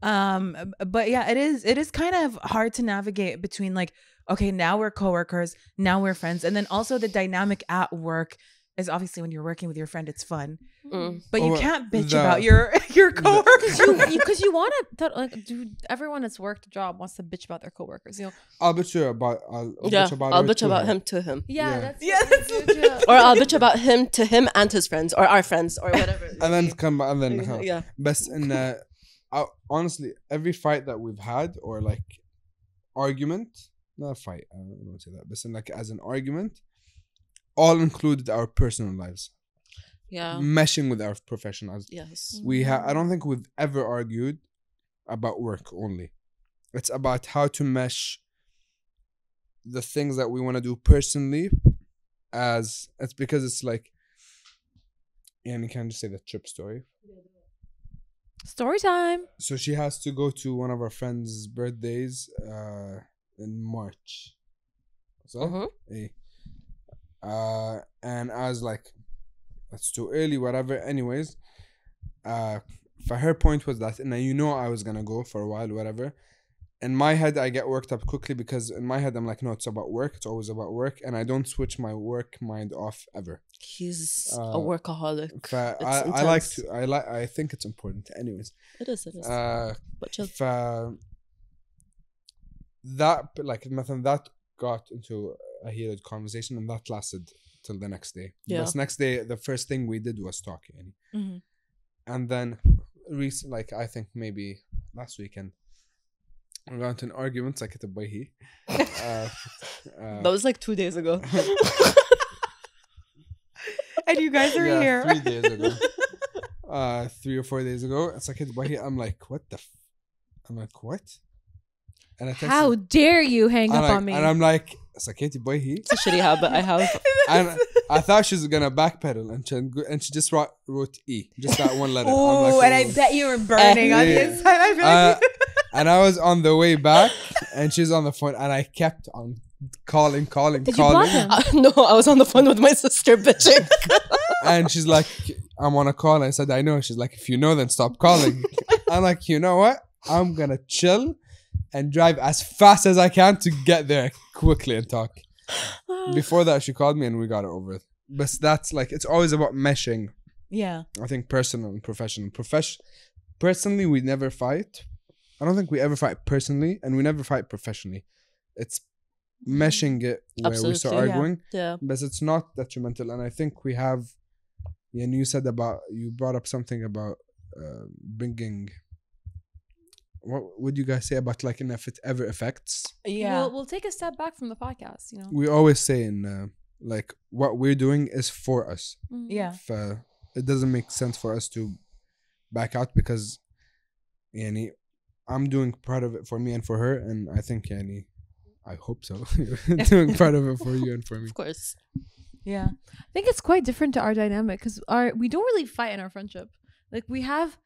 um but yeah it is it is kind of hard to navigate between like okay now we're coworkers now we're friends and then also the dynamic at work is obviously when you're working with your friend it's fun Mm. but you Oh, can't bitch the- about your your coworkers you because you want to like dude everyone that's worked a job wants to bitch about their coworkers you know I'll bitch you about. I'll, I'll Yeah, bitch about. I'll bitch about her. him to him. yeah, Yeah. that's Yeah, that's- you do. Or I'll bitch about him to him and his friends or our friends or whatever. And then come and then. yeah. Best in uh, uh, honestly, every fight that we've had or like argument, not a fight. I don't want to say that, but in like as an argument, all included our personal lives, Yeah. meshing with our professionals. Yes. We have. I don't think we've ever argued about work only. It's about how to mesh the things that we want to do personally, as it's because it's like. Yeah, and you can just say the trip story. Story time So she has to go to one of our friends' birthdays uh, in March. So, Mhm. eh. uh, and I was like, that's too early, whatever. Anyways, uh, for her point was that, and you know, I was gonna go for a while, whatever in my head i get worked up quickly because in my head i'm like no it's about work. It's always about work. And i don't switch my work mind off ever. He's uh, a workaholic I, I, like to i like i think it's important. Anyways. It is it is. Uh, but just that like nothing that got into a heated conversation and that lasted till the next day. Yeah. this next day the first thing we did was talking. mm -hmm. and then recent like i think maybe last weekend we got into an argument like at the he uh, uh, that was like two days ago. and you guys are yeah, here three days ago uh three or four days ago it's like at the I'm like what the f-? I'm like what and I texted- how dare you hang up like- on me and I'm like Saketi Boyhi It's a shitty habit I have. and I thought she was gonna backpedal and she and she just wrote, wrote E, just that one letter. I'm oh and i "Oh." bet you were burning on the Yeah. inside i feel Uh, like and I was on the way back, and she's on the phone, and I kept on calling, calling, Did you calling, him? Uh, no, I was on the phone with my sister bitching. and she's like, "I'm on a call." I said, "I know." She's like, "If you know, then stop calling." I'm like, "You know what? I'm gonna chill and drive as fast as I can to get there quickly and talk." Before that, she called me, and we got it over. But that's like it's always about meshing yeah I think personal and professional. Profession personally, we never fight. I don't think we ever fight personally, and we never fight professionally. It's meshing it where Absolutely, we start arguing. Yeah. yeah. But it's not detrimental. And I think we have, and you said about, you brought up something about uh, bringing, what would you guys say about like and if it ever affects? Yeah. We'll, we'll take a step back from the podcast, you know. We always say in, uh, like, what we're doing is for us. Mm. Yeah. If, uh, it doesn't make sense for us to back out because, yani, I'm doing part of it for me and for her, and I think Yani, I hope so. doing part of it for you and for me. Of course. Yeah, I think it's quite different to our dynamic because our we don't really fight in our friendship. Like we have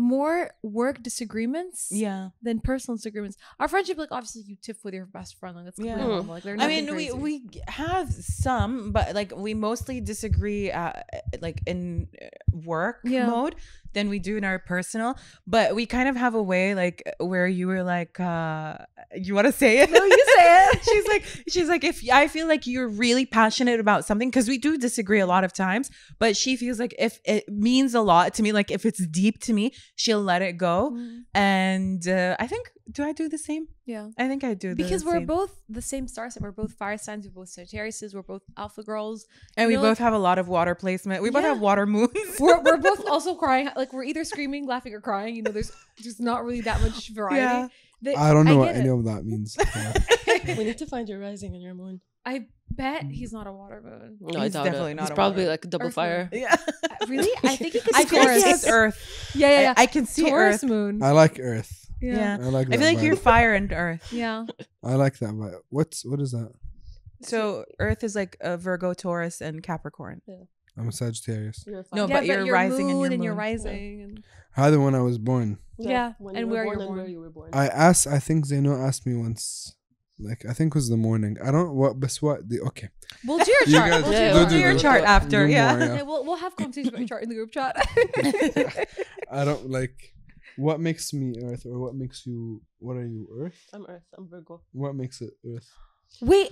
more work disagreements yeah than personal disagreements our friendship like obviously you tiff with your best friend like that's yeah. normal like i mean crazy. we we have some but like we mostly disagree uh, like in uh, work yeah. mode than we do in our personal. But we kind of have a way, like where you were like, uh you want to say it? No, you say it. she's like, she's like, if I feel like you're really passionate about something, because we do disagree a lot of times, but she feels like if it means a lot to me, like if it's deep to me, she'll let it go. Mm, And uh, I think, do I do the same? yeah. I think I do the Because we're same. both the same star sign. We're both fire signs. We're both Sagittariuses. We're both alpha girls. And we know, both have a lot of water placement. We both have water moons. We're, we're both also crying. Like we're either screaming, laughing, or crying. You know, there's there's not really that much variety. Yeah. They- I don't know what get any it. of that means We need to find your rising and your moon. I bet he's not a water moon. No, I He's doubt definitely it. not He's a probably water. like a double Earth moon. fire. yeah. Uh, really? I think he could I feel like Taurus. he has Earth. Yeah, yeah, I- yeah. I, can see Taurus Earth. moon. I like Earth Yeah. I like I that. feel like vibe. you're fire and earth. Yeah. I like that. But what's what is that? So earth is like a Virgo, Taurus, and Capricorn. I'm a Sagittarius. You're No, fine. but you're your rising and moon your and your moon. rising. And How the when I was born. Yeah, when and you were where born you're and where you were born. I asked. I think Zaino asked me once. Like I think it was the morning. I don't what. But what the okay. we'll do your You chart. guys we'll Yeah, do, we'll your do chart. your chart after. Yeah. more, yeah. Yeah, we'll, we'll have conversations about your chart in the group chat. I don't like. What makes me Earth, or what makes you? What are you Earth? I'm Earth. I'm Virgo. What makes it Earth? Wait,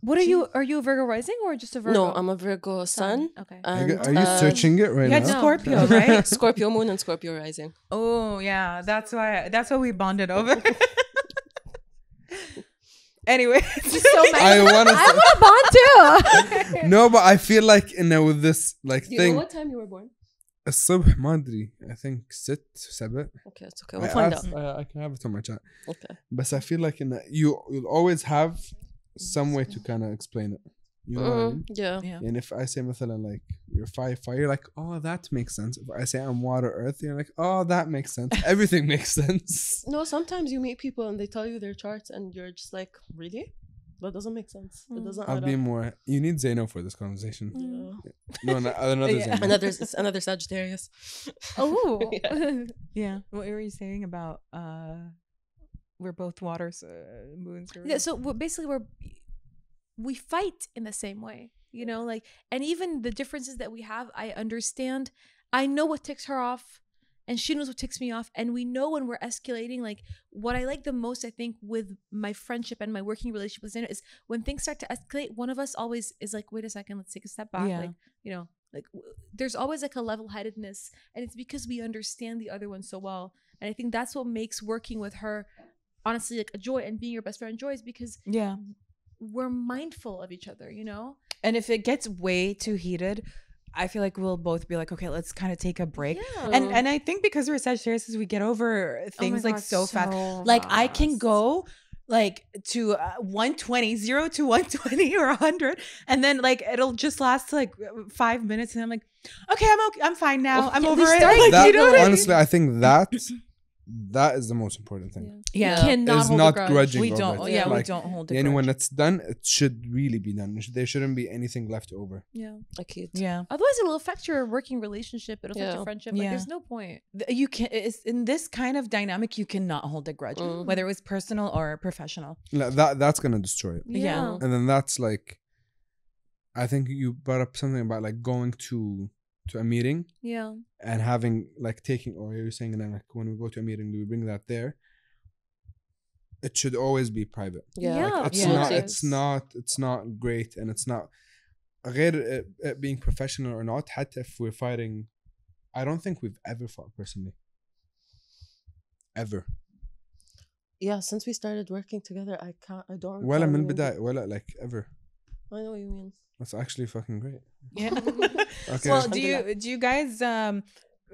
what are you? Are you a Virgo rising or just a Virgo? No, I'm a Virgo sun. Okay. Are you, And, are you uh, searching it right You had now? No. Scorpio, right? Scorpio moon and Scorpio rising. oh yeah, that's why. That's what we bonded over. anyway, so. I want to. I to. want to bond too. No, but I feel like you know with this like Do you thing. know what time you were born? الصبح ما ادري I think ست سبع Okay, it's okay. I We'll find asked- out. I, I can have it on my chat Okay. but I feel like in a, you you'll always have some way to kind of explain it you know what I Mm, mean? yeah. yeah. and if I say مثلا like you're fire fire you're like oh that makes sense if I say I'm water earth you're like oh that makes sense everything makes sense No, sometimes you meet people and they tell you their charts and you're just like, really? That doesn't make sense. It Mm. doesn't I'll add be up. more you need Zaino for this conversation Yeah. no no another Yeah. Zaino Another, another Sagittarius. Oh. Yeah. What were you saying about uh we're both waters uh, moons or yeah. So we're basically we're we fight in the same way, you know, like and even the differences that we have, I understand. I know what ticks her off, and she knows what ticks me off, and we know when we're escalating. Like what I like the most, I think, with my friendship and my working relationship with Zainab is when things start to escalate. One of us always is like, "Wait a second, let's take a step back." Yeah. Like you know, like w- there's always like a level-headedness, and it's because we understand the other one so well. And I think that's what makes working with her honestly like a joy and being your best friend joy is because yeah. we're mindful of each other, you know? And if it gets way too heated, I feel like we'll both be like, okay, let's kind of take a break. Yeah. And and I think because we're Sagittarius, we get over Oh things like God, so, fast. Like I can go like to uh, 120, 0 to 120 or 100, and then like it'll just last like five minutes, and I'm like, okay, I'm okay, I'm fine now. I'm over it. Like, that you know what I mean? honestly I think that that is the most important thing Yeah. Cannot is hold not a grudge. grudging We over don't. it. Yeah, we don't hold a and when grudge. it's done it should really be done there shouldn't be anything left over Yeah. Akid. Yeah, Otherwise, it'll affect your working relationship. It'll affect Yeah. your friendship. Like, Yeah. there's no point. You can. It's, in this kind of dynamic, you cannot hold a grudge, Mm. whether it was personal or professional. Like, that that's gonna destroy it Yeah. Yeah. and then that's like i think you brought up something about like going to to a meeting Yeah. and having like taking or you're saying then like when we go to a meeting do we bring that there it should always be private Yeah. Yeah. like, it's Yeah. not absolutely. it's not it's not great and it's not غير it, it being professional or not حتى if we're fighting I don't think we've ever fought personally ever Yeah, since we started working together, I can't. I don't. ولا recall من remember- البداية ولا like ever I know what you mean. That's actually fucking great. Yeah. okay. Well, do you do you guys um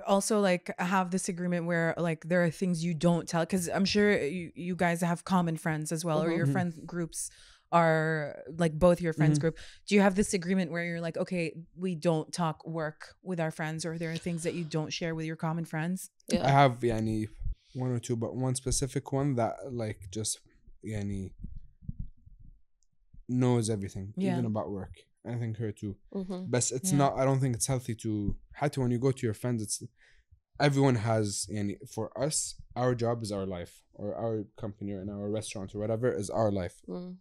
also like have this agreement where like there are things you don't tell because I'm sure you, you guys have common friends as well mm -hmm. or your mm-hmm. friend groups are like both your friends mm -hmm. group. Do you have this agreement where you're like, okay, we don't talk work with our friends or there are things that you don't share with your common friends? Yeah. I have yani one or two, but one specific one that like just yani knows everything Yeah. even about work I think her too hmm But it's Yeah. not I don't think it's healthy to حتى when you go to your friends it's everyone has يعني for us our job is our life or our company or in our restaurant or whatever is our life Mm-hmm.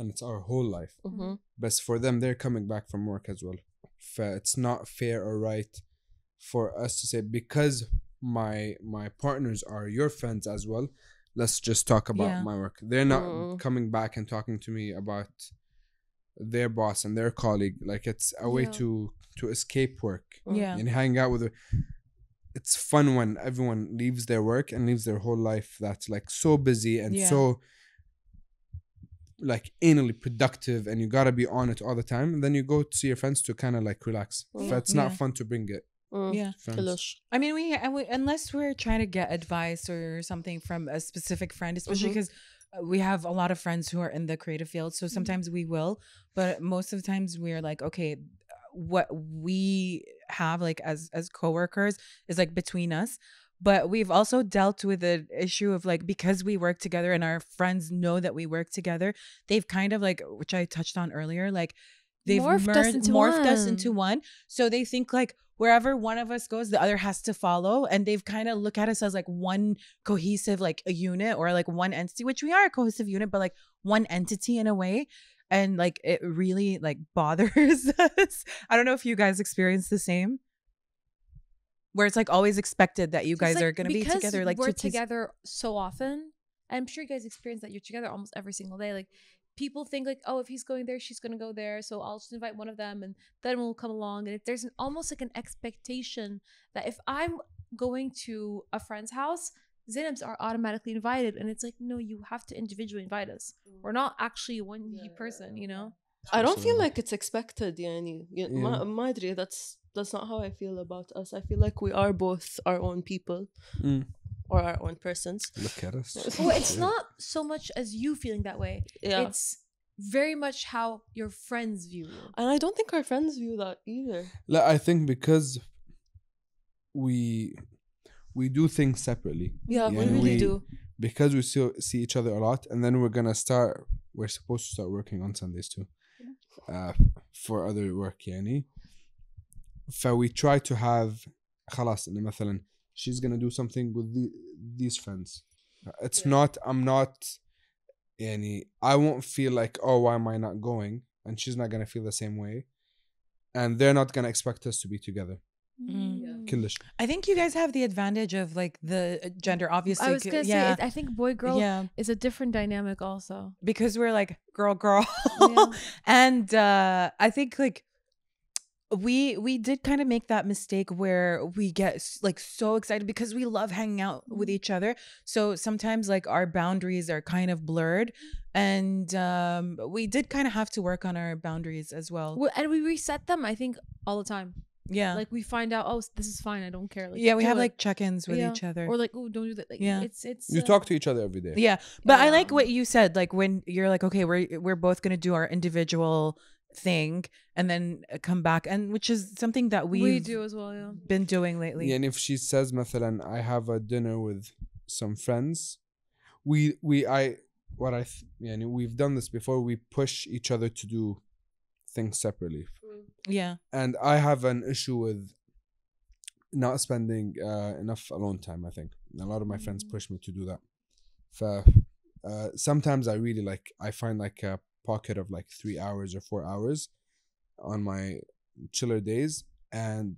and it's our whole life Mm-hmm. but for them they're coming back from work as well Fa- it's not fair or right for us to say because my my partners are your friends as well let's just talk about Yeah. my work they're not Mm. coming back and talking to me about their boss and their colleague like it's a way Yeah. to to escape work Mm. Yeah. and hang out with her. It's fun when everyone leaves their work and leaves their whole life that's like so busy and Yeah. so like anally productive and you gotta be on it all the time and then you go to see your friends to kind of like relax Mm. But it's not Yeah. fun to bring it Mm. Yeah. friends. I mean, we, and we unless we're trying to get advice or something from a specific friend, especially mm-hmm. because uh, we have a lot of friends who are in the creative field. So mm-hmm. sometimes we will, but most of the times we're like, okay, uh, what we have like as as coworkers is like between us. but we've also dealt with the issue of like because we work together and our friends know that we work together, they've kind of like which I touched on earlier, like they've Morphed us into morphed us into one. So they think like wherever one of us goes, the other has to follow, and they've kind of look at us as like one cohesive like a unit or like one entity, which we are a cohesive unit, but like one entity in a way. And like it really like bothers us. I don't know if you guys experience the same. Where it's like always expected that you guys like, are gonna be together. Like we're together so often. I'm sure you guys experience that you're together almost every single day. Like people think like, oh, if he's going there, she's gonna go there. So I'll just invite one of them, and then we'll come along. And if there's an, almost like an expectation that if I'm going to a friend's house, Zainab's are automatically invited, and it's like, no, you have to individually invite us. We're not actually one Yeah, person, you know. I don't feel Absolutely. like it's expected يعني Yeah. ما ما أدري that's that's not how I feel about us I feel like we are both our own people Mm. or our own persons Look at us. Well, it's Yeah. not so much as you feeling that way. yeah It's very much how your friends view you. and I don't think our friends view that either Like, I think because we we do things separately yeah, we Yeah, really we- do because we still see each other a lot, and then we're gonna start. We're supposed to start working on Sundays too, uh, for other work. يعني. So we try to have خلاص إنه مثلا she's gonna do something with the, these friends. It's yeah. not. I'm not. Any. I won't feel like oh why am I not going? And she's not gonna feel the same way, and they're not gonna expect us to be together. Mm. Yeah. I think you guys have the advantage of like the uh, gender. Obviously, I was gonna yeah. say I think boy girl yeah. is a different dynamic also because we're like girl girl, yeah. and uh, I think like we we did kind of make that mistake where we get like so excited because we love hanging out with Mhm. each other. So sometimes like our boundaries are kind of blurred, and um we did kind of have to work on our boundaries as well. We- And we reset them, I think, all the time. Yeah, Like we find out, oh, this is fine. I don't care. Like, yeah, we have it. like check-ins with Yeah. each other. or like, oh, don't do that. Like, Yeah. it's it's. You uh, talk to each other every day. Yeah, but I like what you said. Like when you're like, okay, we're we're both gonna do our individual thing and then uh, come back, and which is something that we've we do as well. Yeah. been doing lately. And if she says مثلا I have a dinner with some friends we we I what I th- يعني we've done this before we push each other to do things separately Yeah, and I have an issue with not spending uh, enough alone time I think a lot of my friends Mm. push me to do that ف uh, sometimes I really like I find like a pocket of like three hours or four hours on my chiller days and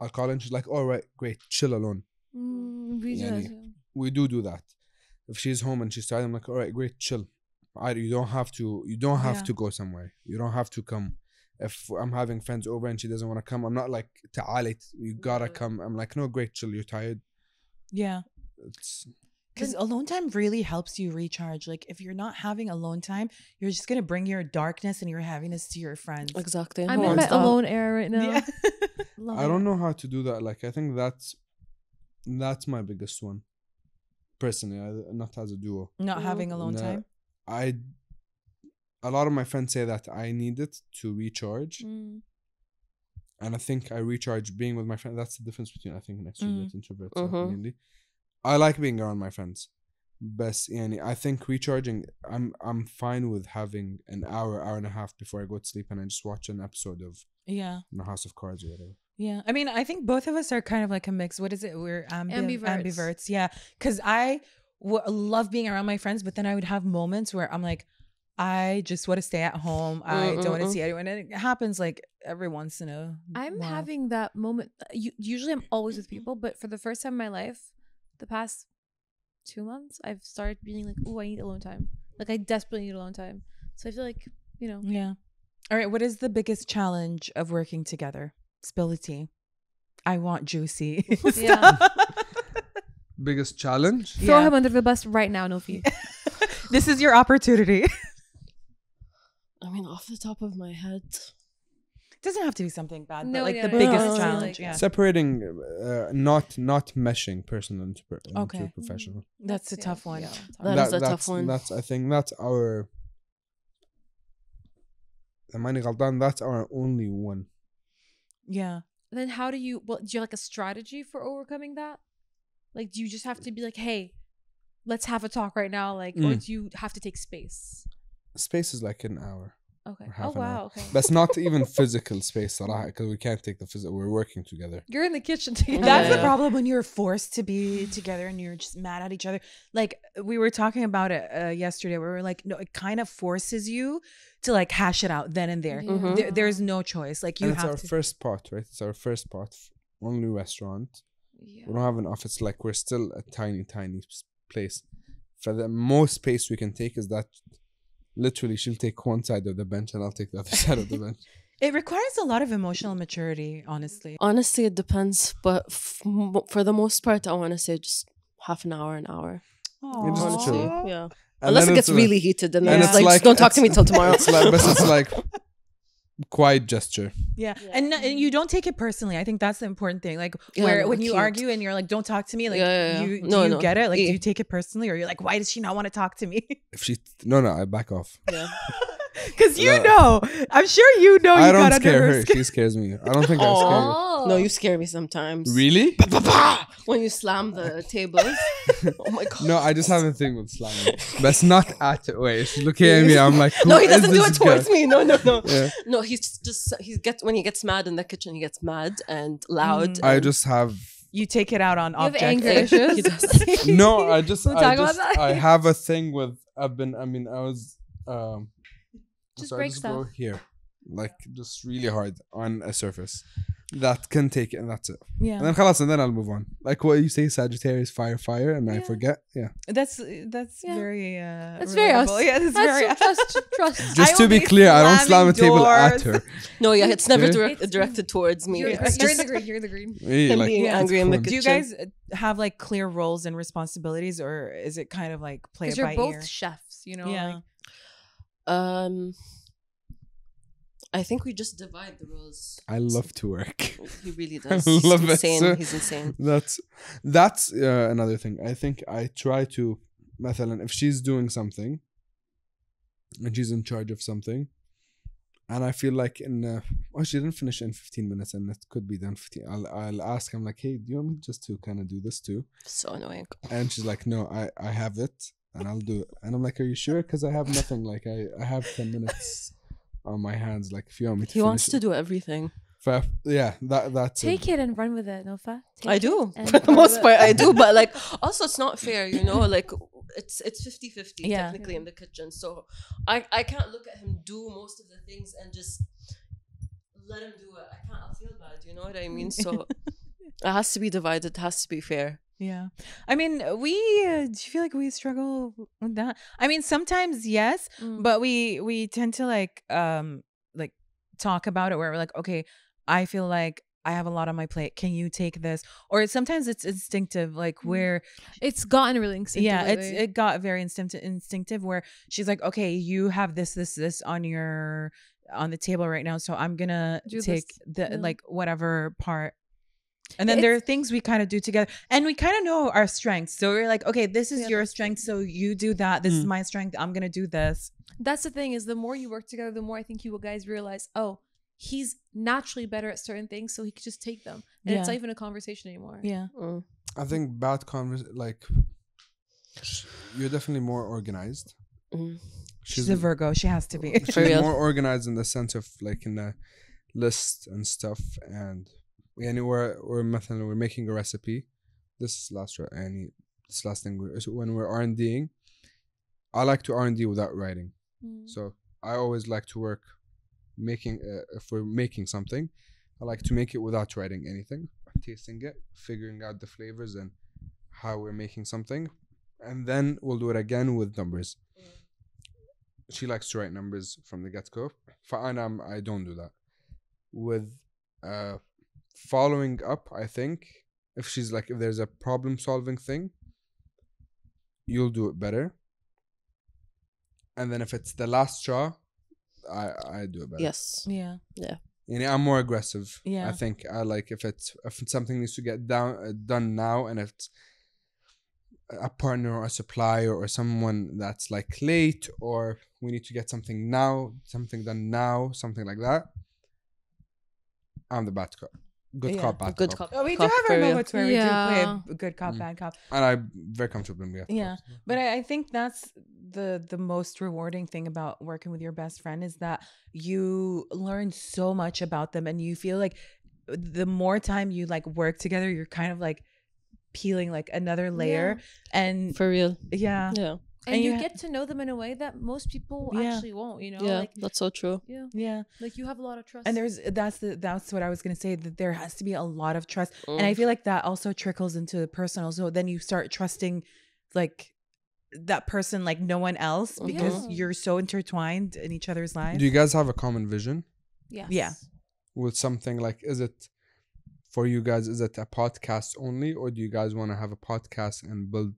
I'll call and she's like all right great chill alone Mm, we do Yani- that we do do that. If she's home and she's tired, I'm like, all right, great, chill. I, you don't have to. You don't have Yeah. to go somewhere. You don't have to come. If I'm having friends over and she doesn't want to come, I'm not like ta'alit. You gotta come. I'm like, no, great, chill. You're tired. yeah. It's Because alone time really helps you recharge. Like if you're not having alone time, you're just gonna bring your darkness and your heaviness to your friends. exactly I'm No, in my it's not- alone era right now. Yeah. Love I don't know how to do that. Like I think that's that's my biggest one. Personally, I, not as a duo. not having alone No. time. I a lot of my friends say that I need it to recharge. Mm. and I think I recharge being with my friends. That's the difference between I think an extrovert introvert. so Mhm. Mainly. I like being around my friends. Best yani, I think recharging I'm I'm fine with having an hour, hour and a half before I go to sleep and I just watch an episode of Yeah. you know, House of Cards or whatever. Yeah. I mean, I think both of us are kind of like a mix. What is it? We're ambi- Ambiverts. ambiverts. Yeah. Because I w- love being around my friends, but then I would have moments where I'm like, I just want to stay at home. I mm, don't mm, want to Mm-mm-mm. see anyone. And it happens like every once in a I'm while. having that moment. Uh, usually, I'm always with people, but for the first time in my life, the past two months, I've started being like, "Oh, I need alone time." Like I desperately need alone time. So I feel like you know, Yeah. All right. What is the biggest challenge of working together? Spill the tea. I want juicy. Yeah. Biggest challenge? throw Yeah. him under the bus right now, Nofi. this is your opportunity. I mean off the top of my head doesn't have to be something bad, No, but like yeah, the no, biggest no, challenge. yeah. Separating uh, not not meshing personal into, per- into Okay. professional. That's a tough one. yeah, That hard. is a tough that's, one. That's I think that's our Amani Galdan, that's our only one. Yeah. then how do you? Well, do you have like a strategy for overcoming that? Like, do you just have to be like, hey, let's have a talk right now? Like, or Mm. do you have to take space? Space is like an hour. Okay. Oh half hour. wow. Okay. But it's not even physical space, because we can't take the physical. We're working together. You're in the kitchen together. That's the problem when you're forced to be together and you're just mad at each other. Like we were talking about it uh, yesterday, where we were like, no, it kind of forces you to like hash it out then and there. Mhm. There- there's no choice. Like you and it's our to. first part, right? It's our first part. Only restaurant. Yeah. We don't have an office. Like we're still a tiny, tiny s- place. For the most space we can take is that. Literally, she'll take one side of the bench and I'll take the other side of the bench. It requires a lot of emotional maturity, honestly. Honestly, it depends, but f- m- for the most part, I want to say just half an hour, an hour. just Honestly, chill. yeah. And Unless it gets really heated, and Yeah. then And it's it's like, just don't talk to me it's- till tomorrow. It's like, but it's like quiet gesture. Yeah. Yeah. And, and you don't take it personally. I think that's the important thing. Like Yeah, where no, when you cute. argue and you're like, don't talk to me, like Yeah, yeah, yeah. you do No, you no. get it? Like, do you eh. take it personally or you're like, why does she not want to talk to me? If she no no, I back off. yeah. Because you No. know. I'm sure you know I you don't got under her her. She scares me. I don't think I scare her. Oh. No, you scare me sometimes. Really? when you slam the tables. oh my god. No, I just have a thing with slamming. But it's not at it. Wait, she's looking at me. I'm like, No, he doesn't do this it towards guy? me. No, no, no. Yeah. No, he's just he gets when he gets mad in the kitchen. He gets mad and loud. Mm. I just have You take it out on You have objects. anger He issues. does. no. I just We'll I talk about just that. I have a thing with I've been. I mean, I was um. Just so I break just stuff. go here, like just really hard on a surface. That can take it, and that's it. Yeah. And then خلاص, and then I'll move on. Like what you say, Sagittarius, fire, fire, and I Yeah. forget. Yeah. That's that's Yeah. very uh That's very us. relatable. Yeah, that's, That's very trust, trust. Just I to will be be clear, I don't slam a slamming table at doors. her. no, yeah, it's never Yeah. direct, It's- directed towards me. You're, It's you're in the just green. You're in the green. Really, him like, being Yeah. angry in the fun. kitchen. Do you guys uh, have like clear roles and responsibilities or is it kind of like play Because it you're by both ear? chefs, you know. Yeah. Like, Um, I think we just divide the roles. I love to work. He really I does. He's love it insane. so- He's insane. That's that's uh, another thing. I think I try to, مثلا, if she's doing something, and she's in charge of something, and I feel like in uh, oh she didn't finish in fifteen minutes and it could be done fifteen. I'll I'll ask him like, hey, do you want me just to kind of do this too? So annoying. And she's like, no, I I have it and I'll do it. And I'm like, are you sure? Because I have nothing. Like I I have ten minutes on my hands. Like if you want me to, He wants to finish do everything. it. Yeah, that that's take it and run with it, Nofa. Take I do. For the most part. I do. But like, also, it's not fair, you know. Like, it's it's 50-50 Yeah. technically in the kitchen. So I I can't look at him do most of the things and just let him do it. I can't. I'll feel bad. You know what I mean? So it has to be divided. It has to be fair. Yeah. I mean, we uh, do you feel like we struggle with that? I mean, sometimes yes, Mm. but we we tend to like um like talk about it where we're like, okay, I feel like I have a lot on my plate. Can you take this? Or sometimes it's instinctive, like Mhm. where it's gotten really instinctive. yeah, it's it got very instinctive instinctive where she's like, okay, you have this this this on your on the table right now, so I'm gonna Do this. take the Yeah. like whatever part. And then there are things we kind of do together, and we kind of know our strengths. So we're like, okay, this is Yeah, your strength, so you do that. This is Mm. my strength. I'm gonna do this. That's the thing is the more you work together, the more I think you guys realize, oh, he's naturally better at certain things, so he could just take them, and it's not even a conversation anymore. Yeah, Mm. I think bad convers like you're definitely more organized. Mm. she's, a Virgo. She has to be. She's more organized in the sense of like in the list and stuff and يعني we're we're مثلا we're making a recipe this is last re- يعني this last thing we're, so when we're R&Ding I like to R&D without writing Mm. so I always like to work making uh, if we're making something I like to make it without writing anything tasting it figuring out the flavors and how we're making something and then we'll do it again with numbers she likes to write numbers from the get-go فأنا um, I don't do that with uh following up I think if she's like if there's a problem solving thing you'll do it better and then if it's the last straw I I do it better Yes. yeah, you know, I'm more aggressive. Yeah. I think I like if it's if it's something needs to get down uh, done now, and if it's a partner or a supplier or someone that's like late, or we need to get something now, something done now, something like that. I'm the bad cop. Good Yeah. cop, bad Good cop. cop. Oh, we do have for our moments where we do play a good cop, Mm. bad cop. And I'm very comfortable in being a Yeah. cop. But I, I think that's the the most rewarding thing about working with your best friend is that you learn so much about them and you feel like the more time you like work together, you're kind of like peeling like another layer. And For real. yeah. Yeah. And, And you, you ha- get to know them in a way that most people Yeah. actually won't. You know, Yeah. like That's so true. yeah, Yeah. like you have a lot of trust. And there's that's the that's what I was gonna say, that there has to be a lot of trust. And I Mm. feel like that also trickles into the personal. So then you start trusting like that person like no one else because Mhm. you're so intertwined in each other's lives. Do you guys have a common vision yeah yeah. with something like? Is it for you guys? Is it a podcast only, or do you guys want to have a podcast and build?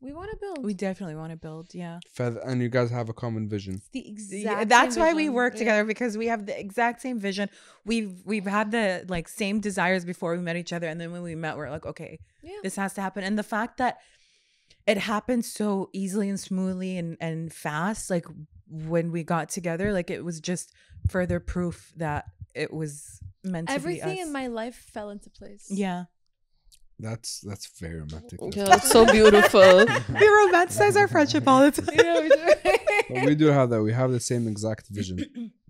We want to build. We definitely want to build, yeah. Feather, and you guys have a common vision. It's the Yeah, exact. that's same why we vision. work Yeah. together because we have the exact same vision. We've we've had the like same desires before we met each other, and then when we met, we're like, okay, Yeah. this has to happen. And the fact that it happened so easily and smoothly and and fast, like when we got together, like it was just further proof that it was meant to Everything be us. in my life fell into place. yeah. That's that's very romantic. Yeah, it's so beautiful. we romanticize our friendship all the time. Yeah, we do. But we do have that. We have the same exact vision.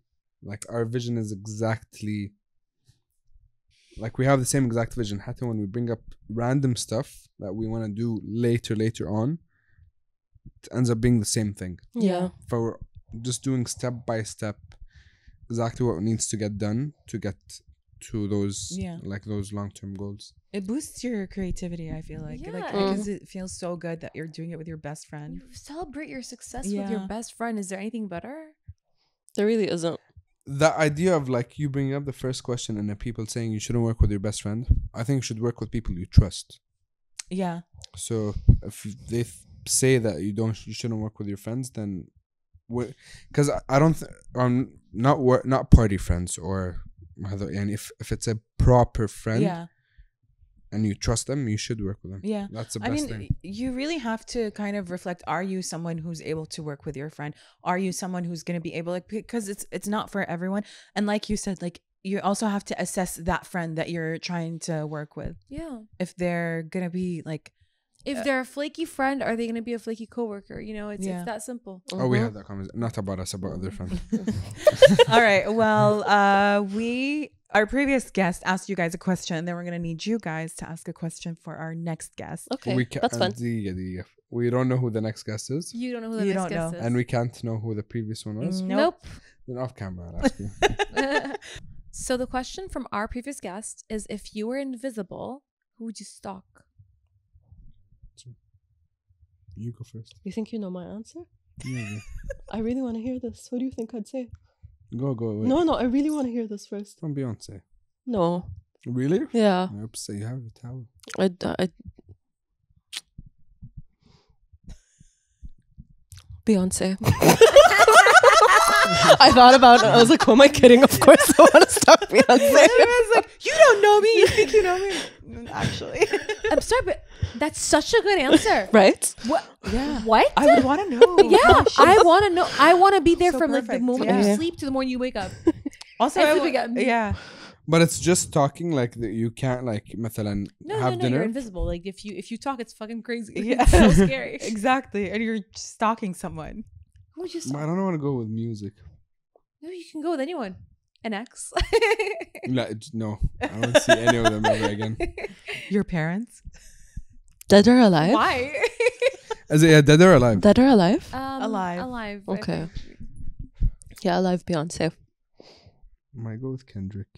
like our vision is exactly like we have the same exact vision. Hatta when we bring up random stuff that we want to do later, later on, it ends up being the same thing. yeah. For just doing step by step exactly what needs to get done to get to those Yeah. like those long term goals. It boosts your creativity. I feel like, like Yeah. because it feels so good that you're doing it with your best friend. You celebrate your success with your best friend. Is there anything better? There really isn't. That idea of like you bringing up the first question and then people saying you shouldn't work with your best friend, I think you should work with people you trust. Yeah. So if they th- say that you don't, you shouldn't work with your friends, then because I, I don't, th- um, not work, not party friends or هذا- يعني if if it's a proper friend Yeah. and you trust them, you should work with them. Yeah. That's the I best mean, thing. you really have to kind of reflect: Are you someone who's able to work with your friend? Are you someone who's going to be able, like, because it's it's not for everyone. And like you said, like you also have to assess that friend that you're trying to work with. Yeah. If they're gonna be like, if they're a flaky friend, are they going to be a flaky coworker? You know, it's, yeah. it's that simple. Oh, mm-hmm. we have that conversation. Not about us, about other friends. All right. Well, uh, we our previous guest asked you guys a question, and then we're going to need you guys to ask a question for our next guest. Okay, we ca- that's fun. The, the, we don't know who the next guest is. You don't know who the you next guest know. is, and we can't know who the previous one was. Mm, nope. Then off camera, I'll ask you. so the question from our previous guest is: If you were invisible, who would you stalk? You go first. You think you know my answer? Yeah, I really want to hear this. What do you think I'd say? go go. Wait. No, no, I really want to hear this first. From Beyonce. No. Really? Yeah. Oops, you have it. How? I, I, Beyonce. I thought about it. I was like, who am I kidding? Of course I want to stalk Beyonce. I was like, you don't know me. You think you know me? Actually, I'm sorry, but that's such a good answer. right? What? yeah. What? I would want to know. yeah, how she- I want to know. I want to be there So from like the perfect, moment yeah. you sleep to the morning you wake up. also, I I sleep would- again. yeah. But it's just talking like that. You can't like مثلا No, have no, no. dinner. You're invisible. Like if you if you talk, it's fucking crazy. Yeah. It's so scary. exactly, and you're stalking someone. Who would you I don't want to go with music. No, you can go with anyone. An ex. No, no, I don't see any of them ever again. Your parents. Dead or alive? Why? Is it yeah, dead or alive? Dead or alive? Um, Alive. Alive. Okay. Yeah, alive Beyonce. Might go with Kendrick.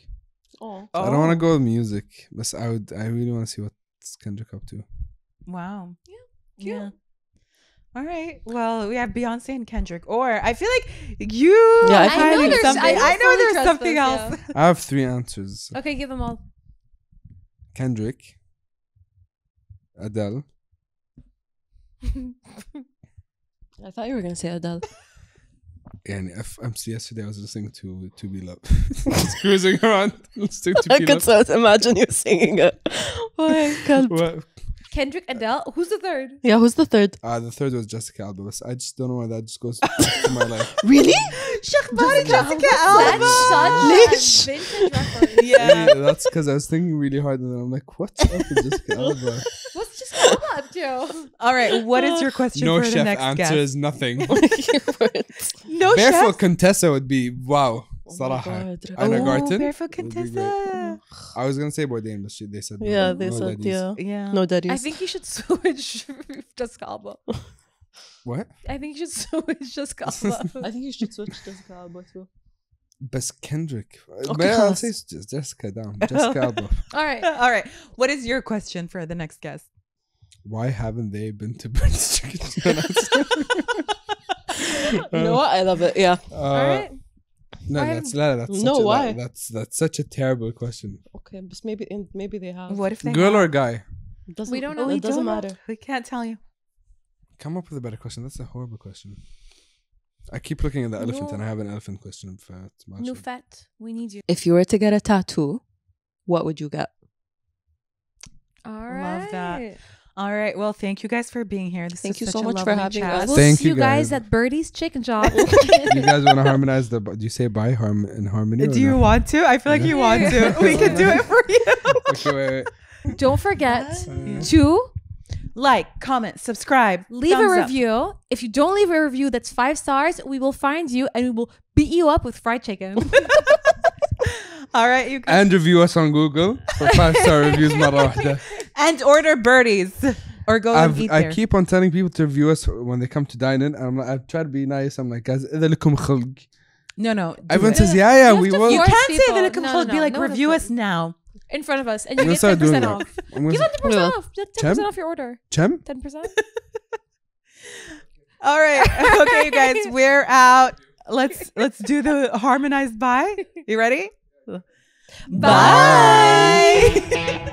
Oh. I don't want to go with music, but I would. I really want to see what's Kendrick up to. Wow. Yeah, Yeah. All right. Well, we have Beyonce and Kendrick. Or I feel like you. Yeah, I I know there's- something. I know I know there's trust something us, else. I have three answers: Okay, give them all. Kendrick, Adele, I thought you were going to say Adele. and if MC yesterday I was listening to To Be Loved, Just cruising around listening to I Be could Loved. so imagine you singing it. Oh my God. What? Kendrick, Adele. Who's the third? Yeah, who's the third? Uh, the third was Jessica Alba. I just don't know why that just goes to my life. Really? Shakhbari Jessica That's such Leash. a vintage reference. Yeah. Yeah, that's because I was thinking really hard, and then I'm like, "What's up with Jessica Alba?" What's just Alba up to? All right. What is your question No for the chef next answer guest? is nothing. No Barefoot chef. Contessa would be wow. Oh my صراحة. God. Anna oh, Garten Barefoot would be great. Contessa. I was gonna say Bourdain, but she, they said no. Yeah, they no said daddies. yeah. Yeah. No daddies. I think you should switch Jessica Alba. What? I think you should switch Jessica Alba. I think you should switch Jessica Alba too. Best Kendrick. Okay, but I'll خلاص. say just Jessica down. Jessica Alba. All right. All right. What is your question for the next guest? Why haven't they been to British Chicken? you know what? I love it. Yeah. Uh, All right. No, Why that's no, that's No, a, why? that- that's that's such a terrible question. Okay, but maybe maybe they have. What if they Girl have- or guy? Doesn't, We don't know. It doesn't don't know. matter. We can't tell you. Come up with a better question. That's a horrible question. I keep looking at the elephant No. and I have an elephant question for tomorrow. No fat. We need you. If you were to get a tattoo, what would you get? All right. Love that. All right. Well, thank you guys for being here. This thank you so much for having chat. us. We'll thank see you guys. at Birdy's Chicken Shop. you guys want to harmonize the? Do you say by harm in harmony? Do you want to? I feel like you want to. We can do it for you. okay, wait, wait. Don't forget to like, comment, subscribe, leave a review. Up. If you don't leave a review that's five stars, we will find you and we will beat you up with fried chicken. All right, you guys. And review us on Google for five star reviews, and order Birdy's or go I've, and eat I there. keep on telling people to review us when they come to dine in. I'm like, I try to be nice. I'm like, guys, No, no. Everyone says, yeah, yeah, we will. You can't say that it can No, no, be like, no, review us now. in front of us and you get start ten doing percent off. Give them ten percent off. Ten percent off your order. Chem? Ten percent. All right. Okay, you guys, we're out. Let's let's do the harmonized bye. You ready? Bye.